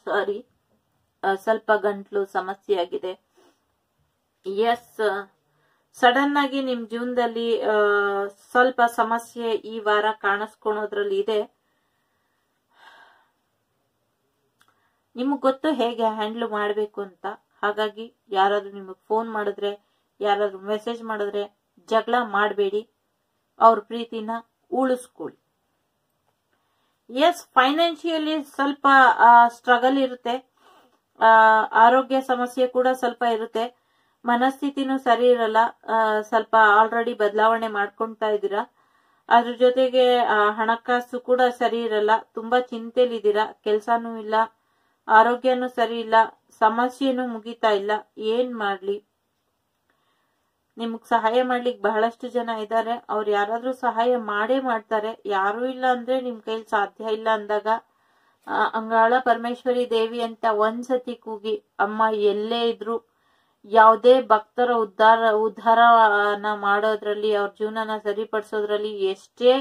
ಸಾರಿ ಸ್ವಲ್ಪ ಗಂಟ್ಲು ಸಮಸ್ಯೆ ಆಗಿದೆ. ಎಸ್ ಸಡನ್ ಆಗಿ ನಿಮ್ ಜೀವನದಲ್ಲಿ ಸ್ವಲ್ಪ ಸಮಸ್ಯೆ ಈ ವಾರ ಕಾಣಿಸ್ಕೊಳೋದ್ರಲ್ಲಿ ಇದೆ. ನಿಮಗ್ ಗೊತ್ತು ಹೇಗೆ ಹ್ಯಾಂಡಲ್ ಮಾಡ್ಬೇಕು ಅಂತ? ಹಾಗಾಗಿ ಯಾರಾದ್ರೂ ನಿಮಗೆ ಫೋನ್ ಮಾಡಿದ್ರೆ, ಯಾರಾದ್ರೂ ಮೆಸೇಜ್ ಮಾಡಿದ್ರೆ ಜಗಳ ಮಾಡಬೇಡಿ. ಅವ್ರ ಪ್ರೀತಿನ ಉಳಿಸ್ಕೊಳ್ಳಿ. ಎಸ್ ಫೈನಾನ್ಷಿಯಲಿ ಸ್ವಲ್ಪ ಸ್ಟ್ರಗಲ್ ಇರುತ್ತೆ. ಆರೋಗ್ಯ ಸಮಸ್ಯೆ ಕೂಡ ಸ್ವಲ್ಪ ಇರುತ್ತೆ. ಮನಸ್ಥಿತಿನೂ ಸರಿ ಇರಲ್ಲ. ಸ್ವಲ್ಪ ಆಲ್ರೆಡಿ ಬದಲಾವಣೆ ಮಾಡ್ಕೊಂತಾ ಇದ್ದೀರಾ? ಅದ್ರ ಜೊತೆಗೆ ಹಣಕಾಸು ಕೂಡ ಸರಿ ಇರಲ್ಲ. ತುಂಬಾ ಚಿಂತೆಲಿದ್ದೀರಾ? ಕೆಲ್ಸಾನೂ ಇಲ್ಲ. ಆರೋಗ್ಯನೂ ಸರಿ ಇಲ್ಲ, ಸಮಸ್ಯೆನೂ ಮುಗಿತಾ ಇಲ್ಲ, ಏನ್ ಮಾಡ್ಲಿ? ನಿಮಗ್ ಸಹಾಯ ಮಾಡ್ಲಿಕ್ಕೆ ಬಹಳಷ್ಟು ಜನ ಇದ್ದಾರೆ ಅವ್ರು ಯಾರಾದ್ರೂ ಸಹಾಯ ಮಾಡೇ ಮಾಡ್ತಾರೆ. ಯಾರು ಇಲ್ಲ ಅಂದ್ರೆ ನಿಮ್ ಕೈಲಿ ಸಾಧ್ಯ ಇಲ್ಲ ಅಂದಾಗ ಅಂಗಾಳ ಪರಮೇಶ್ವರಿ ದೇವಿ ಅಂತ ಒಂದ್ಸತಿ ಕೂಗಿ, ಅಮ್ಮ, ಎಲ್ಲೇ ಇದ್ರು ಯಾವುದೇ ಭಕ್ತರ ಉದ್ಧಾರ, ಉದ್ಧಾರನ ಮಾಡೋದ್ರಲ್ಲಿ, ಅವ್ರ ಜೀವನನ ಸರಿಪಡಿಸೋದ್ರಲ್ಲಿ ಎಷ್ಟೇ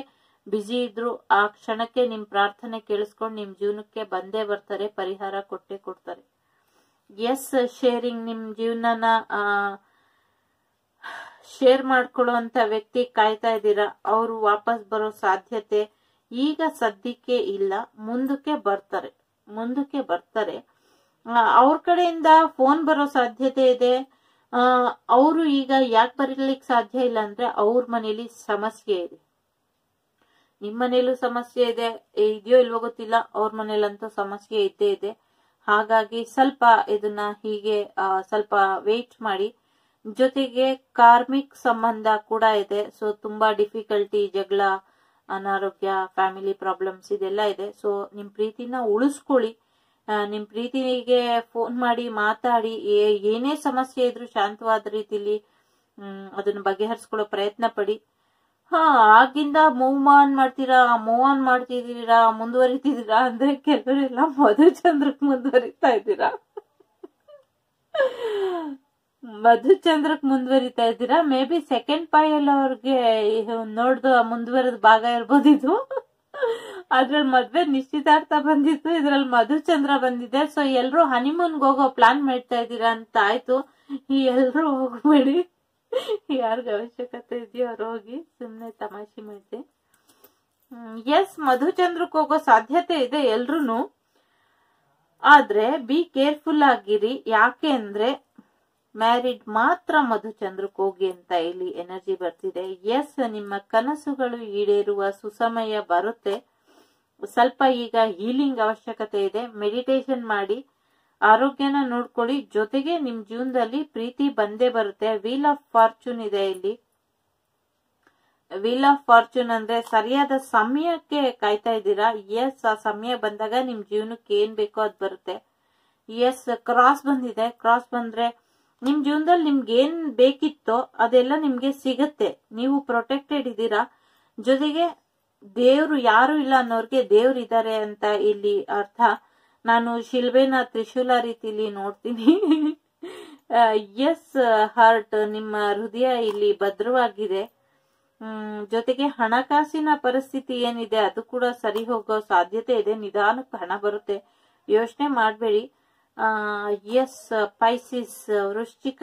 ಬ್ಯುಸಿ ಇದ್ರು ಆ ಕ್ಷಣಕ್ಕೆ ನಿಮ್ ಪ್ರಾರ್ಥನೆ ಕೇಳಿಸ್ಕೊಂಡು ನಿಮ್ ಜೀವನಕ್ಕೆ ಬಂದೇ ಬರ್ತಾರೆ, ಪರಿಹಾರ ಕೊಟ್ಟೆ ಕೊಡ್ತಾರೆ. ಎಸ್ ಶೇರಿಂಗ್ ನಿಮ್ ಜೀವನನ ಶೇರ್ ಮಾಡ್ಕೊಳ್ಳೋ ಮಾಡ್ಕೊಳ್ಳುವಂತ ವ್ಯಕ್ತಿ ಕಾಯ್ತಾ ಇದ್ದೀರಾ? ಅವರು ವಾಪಸ್ ಬರೋ ಸಾಧ್ಯತೆ ಈಗ ಸದ್ಯಕ್ಕೆ ಇಲ್ಲ, ಮುಂದಕ್ಕೆ ಬರ್ತಾರೆ ಮುಂದಕ್ಕೆ ಬರ್ತಾರೆ. ಅವ್ರ ಕಡೆಯಿಂದ ಫೋನ್ ಬರೋ ಸಾಧ್ಯತೆ ಇದೆ. ಅವರು ಈಗ ಯಾಕೆ ಬರಲಿಕ್ಕೆ ಸಾಧ್ಯ ಇಲ್ಲ ಅಂದ್ರೆ ಅವ್ರ ಮನೇಲಿ ಸಮಸ್ಯೆ ಇದೆ. ನಿಮ್ ಮನೇಲೂ ಸಮಸ್ಯೆ ಇದೆ ಇದೆಯೋ ಇಲ್ವೋ ಗೊತ್ತಿಲ್ಲ, ಅವ್ರ ಮನೇಲಂತೂ ಸಮಸ್ಯೆ ಇದ್ದೇ ಇದೆ. ಹಾಗಾಗಿ ಸ್ವಲ್ಪ ಇದನ್ನ ಹೀಗೆ ಸ್ವಲ್ಪ ವೇಟ್ ಮಾಡಿ. ಜೊತೆಗೆ ಕಾರ್ಮಿಕ್ ಸಂಬಂಧ ಕೂಡ ಇದೆ. ಸೊ ತುಂಬಾ ಡಿಫಿಕಲ್ಟಿ ಜಗಳ, ಅನಾರೋಗ್ಯ ಫ್ಯಾಮಿಲಿ ಪ್ರಾಬ್ಲಮ್ಸ್ ಇದೆಲ್ಲ ಇದೆ. ಸೊ ನಿಮ್ ಪ್ರೀತಿನ ಉಳಿಸ್ಕೊಳ್ಳಿ. ನಿಮ್ ಪ್ರೀತಿಗೆ ಫೋನ್ ಮಾಡಿ ಮಾತಾಡಿ. ಏನೇ ಸಮಸ್ಯೆ ಇದ್ರೂ ಶಾಂತವಾದ ರೀತಿಲಿ ಅದನ್ನ ಬಗೆಹರಿಸ್ಕೊಳ್ಳೋ ಪ್ರಯತ್ನ ಪಡಿ. ಹಾ ಆಗಿಂದ ಮೂವ್ ಆನ್ ಮಾಡ್ತೀರಾ ಮೂವ್ ಆನ್ ಮಾಡ್ತಿದ್ದೀರಾ, ಮುಂದುವರಿತಿದ್ದೀರಾ ಅಂದ್ರೆ ಕೆಲವರೆಲ್ಲ ಮಧುಚಂದ್ರಕ್ ಮುಂದುವರಿತಾ ಇದ್ದೀರಾ? ಮಧುಚಂದ್ರಕ್ ಮುಂದುವರಿತಾ ಇದ್ದೀರಾ? ಮೇ ಬಿ ಸೆಕೆಂಡ್ ಪಾಯಲ್ ಅವ್ರಿಗೆ ನೋಡ್ದು ಮುಂದುವರೆದ ಭಾಗ ಇರ್ಬೋದು ಇದು. ಅದ್ರಲ್ಲಿ ಮದ್ವೆ ನಿಶ್ಚಿತಾರ್ಥ ಬಂದಿತ್ತು, ಇದ್ರಲ್ಲಿ ಮಧುಚಂದ್ರ ಬಂದಿದೆ. ಸೊ ಎಲ್ರು ಹನಿಮೂನ್ಗೆ ಹೋಗೋ ಪ್ಲಾನ್ ಮಾಡ್ತಾ ಇದ್ದೀರಾ ಅಂತ ಆಯ್ತು. ಎಲ್ರು ಹೋಗ್ಬೇಡಿ. <laughs> ಯಾರಿಗ ಅವಶ್ಯಕತೆ ಇದೆಯೋ ಅವ್ರು ಹೋಗಿ ಸುಮ್ಮನೆ ತಮಾಷೆ ಮಾಡಿದೆ. ಎಸ್ ಮಧುಚಂದ್ರಕ್ಕೆ ಹೋಗೋ ಸಾಧ್ಯತೆ ಇದೆ ಎಲ್ರು ಆದ್ರೆ ಬಿ ಕೇರ್ಫುಲ್ ಆಗಿರಿ. ಯಾಕೆ ಅಂದ್ರೆ ಮ್ಯಾರಿಡ್ ಮಾತ್ರ ಮಧುಚಂದ್ರಕ್ ಹೋಗಿ ಅಂತ ಇಲ್ಲಿ ಎನರ್ಜಿ ಬರ್ತಿದೆ. ಎಸ್ ನಿಮ್ಮ ಕನಸುಗಳು ಈಡೇರುವ ಸುಸಮಯ ಬರುತ್ತೆ. ಸ್ವಲ್ಪ ಈಗ ಹೀಲಿಂಗ್ ಅವಶ್ಯಕತೆ ಇದೆ. ಮೆಡಿಟೇಷನ್ ಮಾಡಿ. ಆರೋಗ್ಯನ ನೋಡ್ಕೊಳ್ಳಿ. ಜೊತೆಗೆ ನಿಮ್ ಜೀವನದಲ್ಲಿ ಪ್ರೀತಿ ಬಂದೇ ಬರುತ್ತೆ. ವೀಲ್ ಆಫ್ ಫಾರ್ಚೂನ್ ಇದೆ ಇಲ್ಲಿ. ವೀಲ್ ಆಫ್ ಫಾರ್ಚೂನ್ ಅಂದ್ರೆ ಸರಿಯಾದ ಸಮಯಕ್ಕೆ ಕಾಯ್ತಾ ಇದ್ದೀರಾ? ಎಸ್ ಆ ಸಮಯ ಬಂದಾಗ ನಿಮ್ ಜೀವನಕ್ಕೆ ಏನ್ ಬೇಕೋ ಅದು ಬರುತ್ತೆ. ಎಸ್ ಕ್ರಾಸ್ ಬಂದಿದೆ. ಕ್ರಾಸ್ ಬಂದ್ರೆ ನಿಮ್ ಜೀವನದಲ್ಲಿ ನಿಮ್ಗೆ ಏನ್ ಬೇಕಿತ್ತೋ ಅದೆಲ್ಲ ನಿಮ್ಗೆ ಸಿಗತ್ತೆ. ನೀವು ಪ್ರೊಟೆಕ್ಟೆಡ್ ಇದ್ದೀರಾ? ಜೊತೆಗೆ ದೇವ್ರು ಯಾರು ಇಲ್ಲ ಅನ್ನೋರ್ಗೆ ದೇವ್ರು ಇದ್ದಾರೆ ಅಂತ ಇಲ್ಲಿ ಅರ್ಥ. ನಾನು ಶಿಲ್ಬೆನ ತ್ರಿಶೂಲ ರೀತಿಲಿ ನೋಡ್ತೀನಿ. ಎಸ್ ಹಾರ್ಟ್ ನಿಮ್ಮ ಹೃದಯ ಇಲ್ಲಿ ಭದ್ರವಾಗಿದೆ. ಜೊತೆಗೆ ಹಣಕಾಸಿನ ಪರಿಸ್ಥಿತಿ ಏನಿದೆ ಅದು ಕೂಡ ಸರಿ ಹೋಗೋ ಸಾಧ್ಯತೆ ಇದೆ. ನಿಧಾನಕ್ಕೆ ಹಣ ಬರುತ್ತೆ. ಯೋಚನೆ ಮಾಡಬೇಡಿ. ಎಸ್ ಪೈಸಿಸ್ ವೃಶ್ಚಿಕ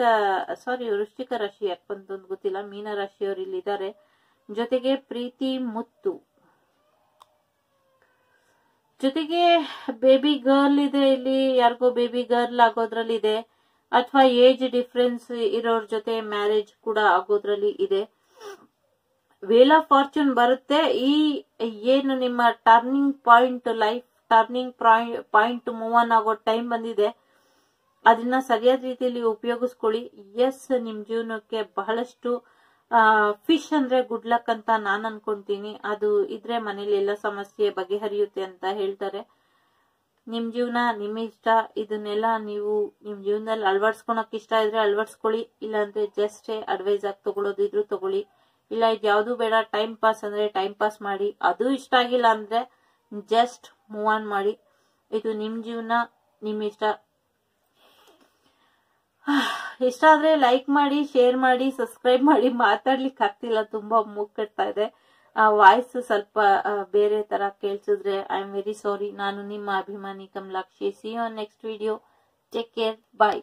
ಸಾರಿ ವೃಶ್ಚಿಕ ರಾಶಿ ಯಾಕೆ ಬಂತು ಗೊತ್ತಿಲ್ಲ. ಮೀನ ರಾಶಿಯವರು ಇಲ್ಲಿದ್ದಾರೆ. ಜೊತೆಗೆ ಪ್ರೀತಿ ಮುತ್ತು. ಜೊತೆಗೆ ಬೇಬಿ ಗರ್ಲ್ ಇದೆ ಇಲ್ಲಿ, ಯಾರಿಗೋ ಬೇಬಿ ಗರ್ಲ್ ಆಗೋದ್ರಲ್ಲಿ ಇದೆ. ಅಥವಾ ಏಜ್ ಡಿಫ್ರೆನ್ಸ್ ಇರೋರ್ ಜೊತೆ ಮ್ಯಾರೇಜ್ ಕೂಡ ಆಗೋದ್ರಲ್ಲಿ ಇದೆ. ವೇಲ್ ಆಫ್ ಫಾರ್ಚೂನ್ ಬರುತ್ತೆ. ಈ ಏನು ನಿಮ್ಮ turning point life turning point move on ಆಗೋ ಟೈಮ್ ಬಂದಿದೆ. ಅದನ್ನ ಸರಿಯಾದ ರೀತಿಯಲ್ಲಿ ಉಪಯೋಗಿಸ್ಕೊಳ್ಳಿ. ಎಸ್ ನಿಮ್ ಜೀವನಕ್ಕೆ ಬಹಳಷ್ಟು ಫಿಶ್ ಅಂದ್ರೆ ಗುಡ್ ಲಕ್ ಅಂತ ನಾನ್ ಅನ್ಕೊಂತೀನಿ. ಅದು ಇದ್ರೆ ಮನೇಲಿ ಎಲ್ಲ ಸಮಸ್ಯೆ ಬಗೆಹರಿಯುತ್ತೆ ಅಂತ ಹೇಳ್ತಾರೆ. ನಿಮ್ ಜೀವನ, ನಿಮ್ ಇಷ್ಟ, ಇದನ್ನೆಲ್ಲ ನೀವು ನಿಮ್ ಜೀವನದಲ್ಲಿ ಅಳವಡಿಸ್ಕೊಳಕ್ ಇಷ್ಟ ಇದ್ರೆ ಅಳವಡಿಸ್ಕೊಳ್ಳಿ. ಇಲ್ಲಾಂದ್ರೆ ಜಸ್ಟ್ ಅಡ್ವೈಸ್ ಆಗಿ ತಗೊಳ್ಳೋದಿದ್ರು ತಗೊಳ್ಳಿ. ಇಲ್ಲ, ಇದು ಯಾವ್ದು ಬೇಡ ಟೈಮ್ ಪಾಸ್ ಅಂದ್ರೆ ಟೈಮ್ ಪಾಸ್ ಮಾಡಿ. ಅದು ಇಷ್ಟ ಆಗಿಲ್ಲ ಅಂದ್ರೆ ಜಸ್ಟ್ ಮೂವ್ ಆನ್ ಮಾಡಿ. ಇದು ನಿಮ್ ಜೀವನ, ನಿಮ್ ಇಷ್ಟ. ಇಷ್ಟ ಆದ್ರೆ ಲೈಕ್ ಮಾಡಿ ಶೇರ್ ಮಾಡಿ ಸಬ್ಸ್ಕ್ರೈಬ್ ಮಾಡಿ ಮಾತಾಡ್ಲಿಕ್ಕೆ ಆಗ್ತಿಲ್ಲ. ತುಂಬಾ ಮೂಗ್ ಕಟ್ತಾ ಇದೆ. ವಾಯ್ಸ್ ಸ್ವಲ್ಪ ಬೇರೆ ತರ ಕೇಳಿಸಿದ್ರೆ ಐ ಆಮ್ ವೆರಿ ಸಾರಿ ನಾನು ನಿಮ್ಮ ಅಭಿಮಾನಿ Kamalakshi. See on next video take care bye